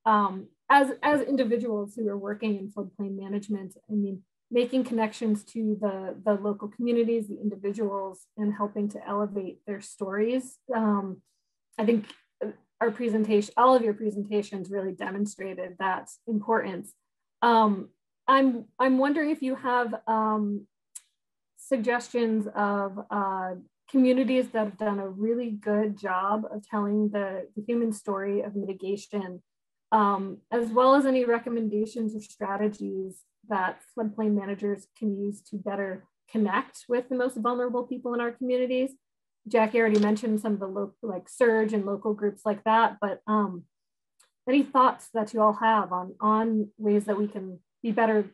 um, as as individuals who are working in floodplain management, I mean, making connections to the the local communities, the individuals, and helping to elevate their stories. Um, I think our presentation, all of your presentations, really demonstrated that importance. Um, I'm I'm wondering if you have um, suggestions of uh, communities that have done a really good job of telling the, the human story of mitigation um, as well as any recommendations or strategies that floodplain managers can use to better connect with the most vulnerable people in our communities. Jackie already mentioned some of the like SURJ and local groups like that, but um, any thoughts that you all have on, on ways that we can be better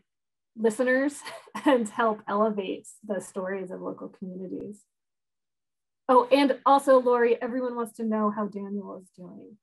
listeners and help elevate the stories of local communities? Oh, and also, Lori, everyone wants to know how Daniel is doing.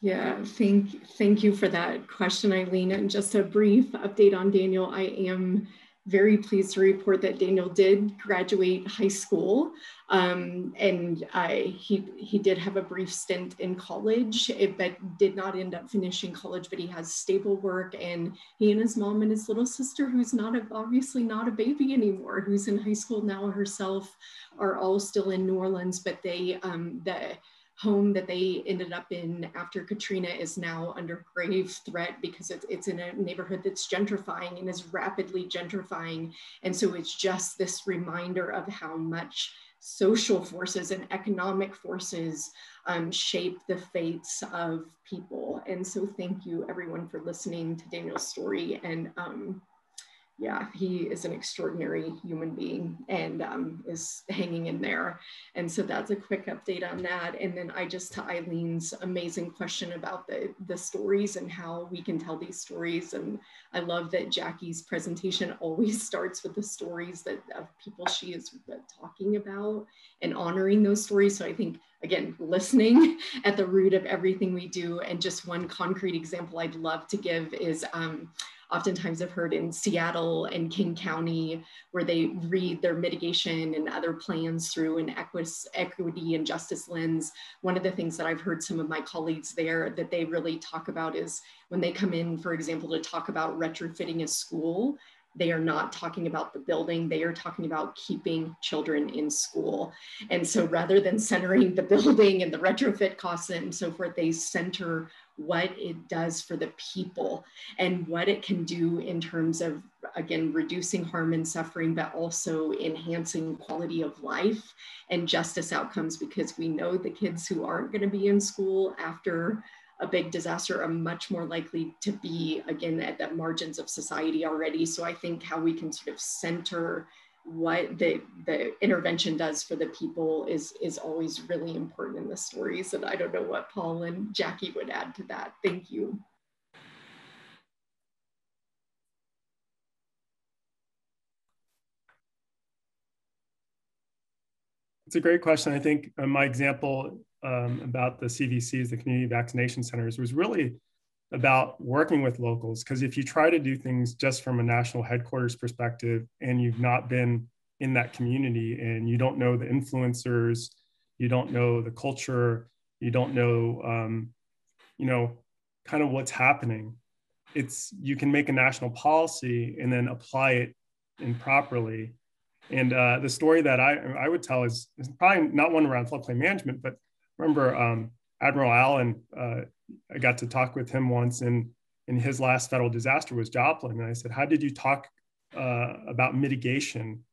Yeah, thank thank you for that question, Eileen. And just a brief update on Daniel. I am very pleased to report that Daniel did graduate high school. Um, and he, he did have a brief stint in college, but did not end up finishing college, but he has stable work. And he and his mom and his little sister, who's not a, obviously not a baby anymore, who's in high school now herself, are all still in New Orleans, but they, um, the, home that they ended up in after Katrina is now under grave threat because it's, it's in a neighborhood that's gentrifying and is rapidly gentrifying. And so it's just this reminder of how much social forces and economic forces um, shape the fates of people. And so thank you everyone for listening to Daniel's story and um, yeah, he is an extraordinary human being and um, is hanging in there. And so that's a quick update on that. And then I just to Eileen's amazing question about the, the stories and how we can tell these stories. And I love that Jackie's presentation always starts with the stories that of people she is talking about and honoring those stories. So I think again, listening at the root of everything we do. And just one concrete example I'd love to give is um, oftentimes I've heard in Seattle and King County, where they read their mitigation and other plans through an equity and justice lens. One of the things that I've heard some of my colleagues there that they really talk about is when they come in, for example, to talk about retrofitting a school, they are not talking about the building, they are talking about keeping children in school. And so rather than centering the building and the retrofit costs and so forth, they center what it does for the people and what it can do in terms of, again, reducing harm and suffering, but also enhancing quality of life and justice outcomes because we know the kids who aren't going to be in school after a big disaster are much more likely to be, again, at the margins of society already. So I think how we can sort of center what the the intervention does for the people is is always really important in the stories. And i don't know what paul and jackie would add to that. Thank you. It's a great question. I think uh, my example um, about the cvcs the community vaccination centers was really about working with locals. Because if you try to do things just from a national headquarters perspective and you've not been in that community and you don't know the influencers you don't know the culture you don't know um, you know kind of what's happening it's you can make a national policy and then apply it improperly and uh, the story that I, I would tell is, is probably not one around floodplain management but remember um, admiral allen uh, I got to talk with him once, and and his last federal disaster was Joplin. And I said, "How did you talk uh, about mitigation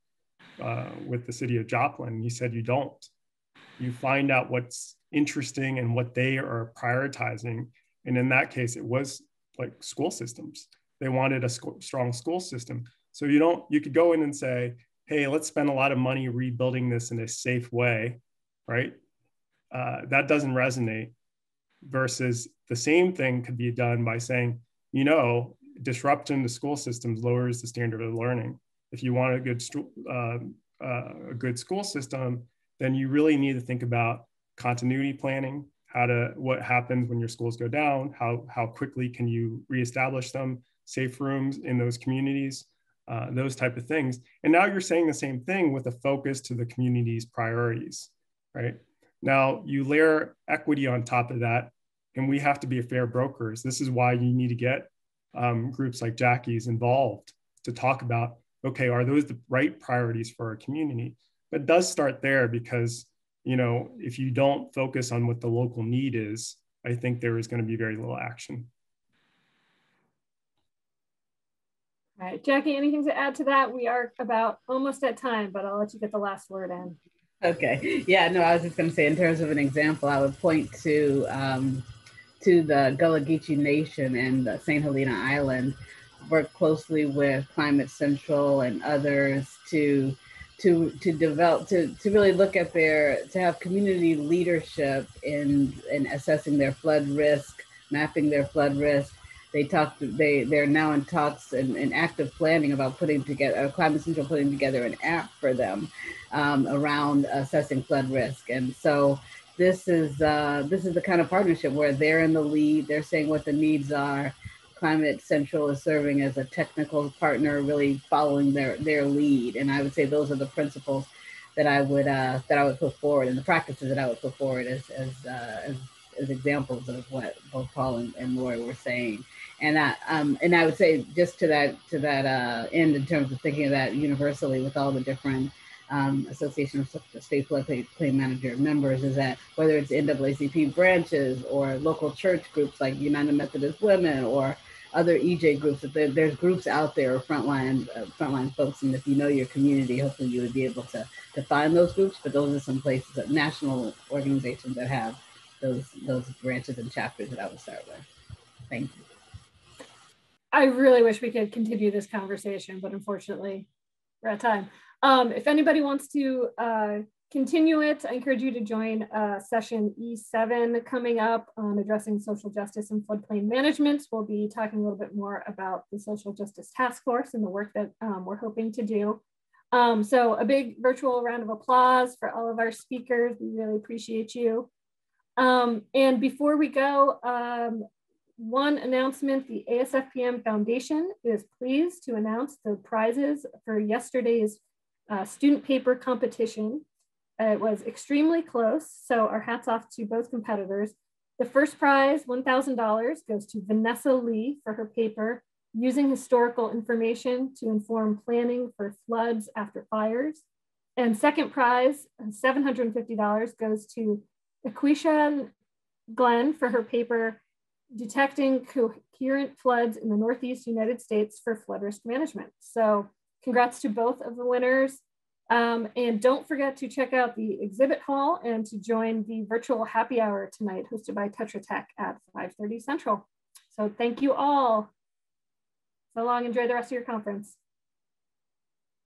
uh, with the city of Joplin?" And he said, "You don't. You find out what's interesting and what they are prioritizing. And in that case, it was like school systems. They wanted a sc- strong school system. So you don't. You could go in and say." Hey, let's spend a lot of money rebuilding this in a safe way, right? Uh, that doesn't resonate versus the same thing could be done by saying, you know, disruption to school systems lowers the standard of learning. If you want a good, uh, uh, a good school system, then you really need to think about continuity planning, how to, what happens when your schools go down, how, how quickly can you reestablish them, safe rooms in those communities, uh, those type of things. And now you're saying the same thing with a focus to the community's priorities, right? Now you layer equity on top of that, and we have to be fair brokers. This is why you need to get um, groups like Jackie's involved to talk about okay, are those the right priorities for our community? But does start there because you know if you don't focus on what the local need is, I think there is going to be very little action. All right, Jackie, anything to add to that? We are about almost at time, but I'll let you get the last word in. Okay. Yeah, no, I was just going to say, in terms of an example, I would point to um, to the Gullah Geechee Nation and the St. Helena Island, work closely with Climate Central and others to to to develop to to really look at their to have community leadership in in assessing their flood risk, mapping their flood risk. They talked. They they're now in talks and, and active planning about putting together uh, Climate Central putting together an app for them um, around assessing flood risk. And so this is uh, this is the kind of partnership where they're in the lead. They're saying what the needs are. Climate Central is serving as a technical partner, really following their their lead. And I would say those are the principles that I would uh, that I would put forward, and the practices that I would put forward as as uh, as, as, examples of what both Paul and, and Lori were saying. And I um, and I would say just to that to that uh, end in terms of thinking of that universally with all the different um, Association of State Floodplain Manager members is that whether it's NAACP branches or local church groups like United Methodist Women or other EJ groups, that there, there's groups out there, frontline uh, frontline folks, and if you know your community, hopefully you would be able to to find those groups. But those are some places, that national organizations that have those those branches and chapters that I would start with. Thank you. I really wish we could continue this conversation, but unfortunately, we're at time. Um, if anybody wants to uh, continue it, I encourage you to join uh, session E7 coming up on addressing social justice and floodplain management. We'll be talking a little bit more about the social justice task force and the work that um, we're hoping to do. Um, so a big virtual round of applause for all of our speakers. We really appreciate you. Um, and before we go, um, one announcement, the ASFPM Foundation is pleased to announce the prizes for yesterday's uh, student paper competition. Uh, it was extremely close, so our hats off to both competitors. The first prize, $1,000, goes to Vanessa Lee for her paper, Using Historical Information to Inform Planning for Floods After Fires. And second prize, $750, goes to Aquisha Glenn for her paper, Detecting Coherent Floods in the Northeast United States for Flood Risk Management. So Congrats to both of the winners. Um, and don't forget to check out the exhibit hall and to join the virtual happy hour tonight hosted by Tetra Tech at 5.30 Central. So thank you all. So long, enjoy the rest of your conference.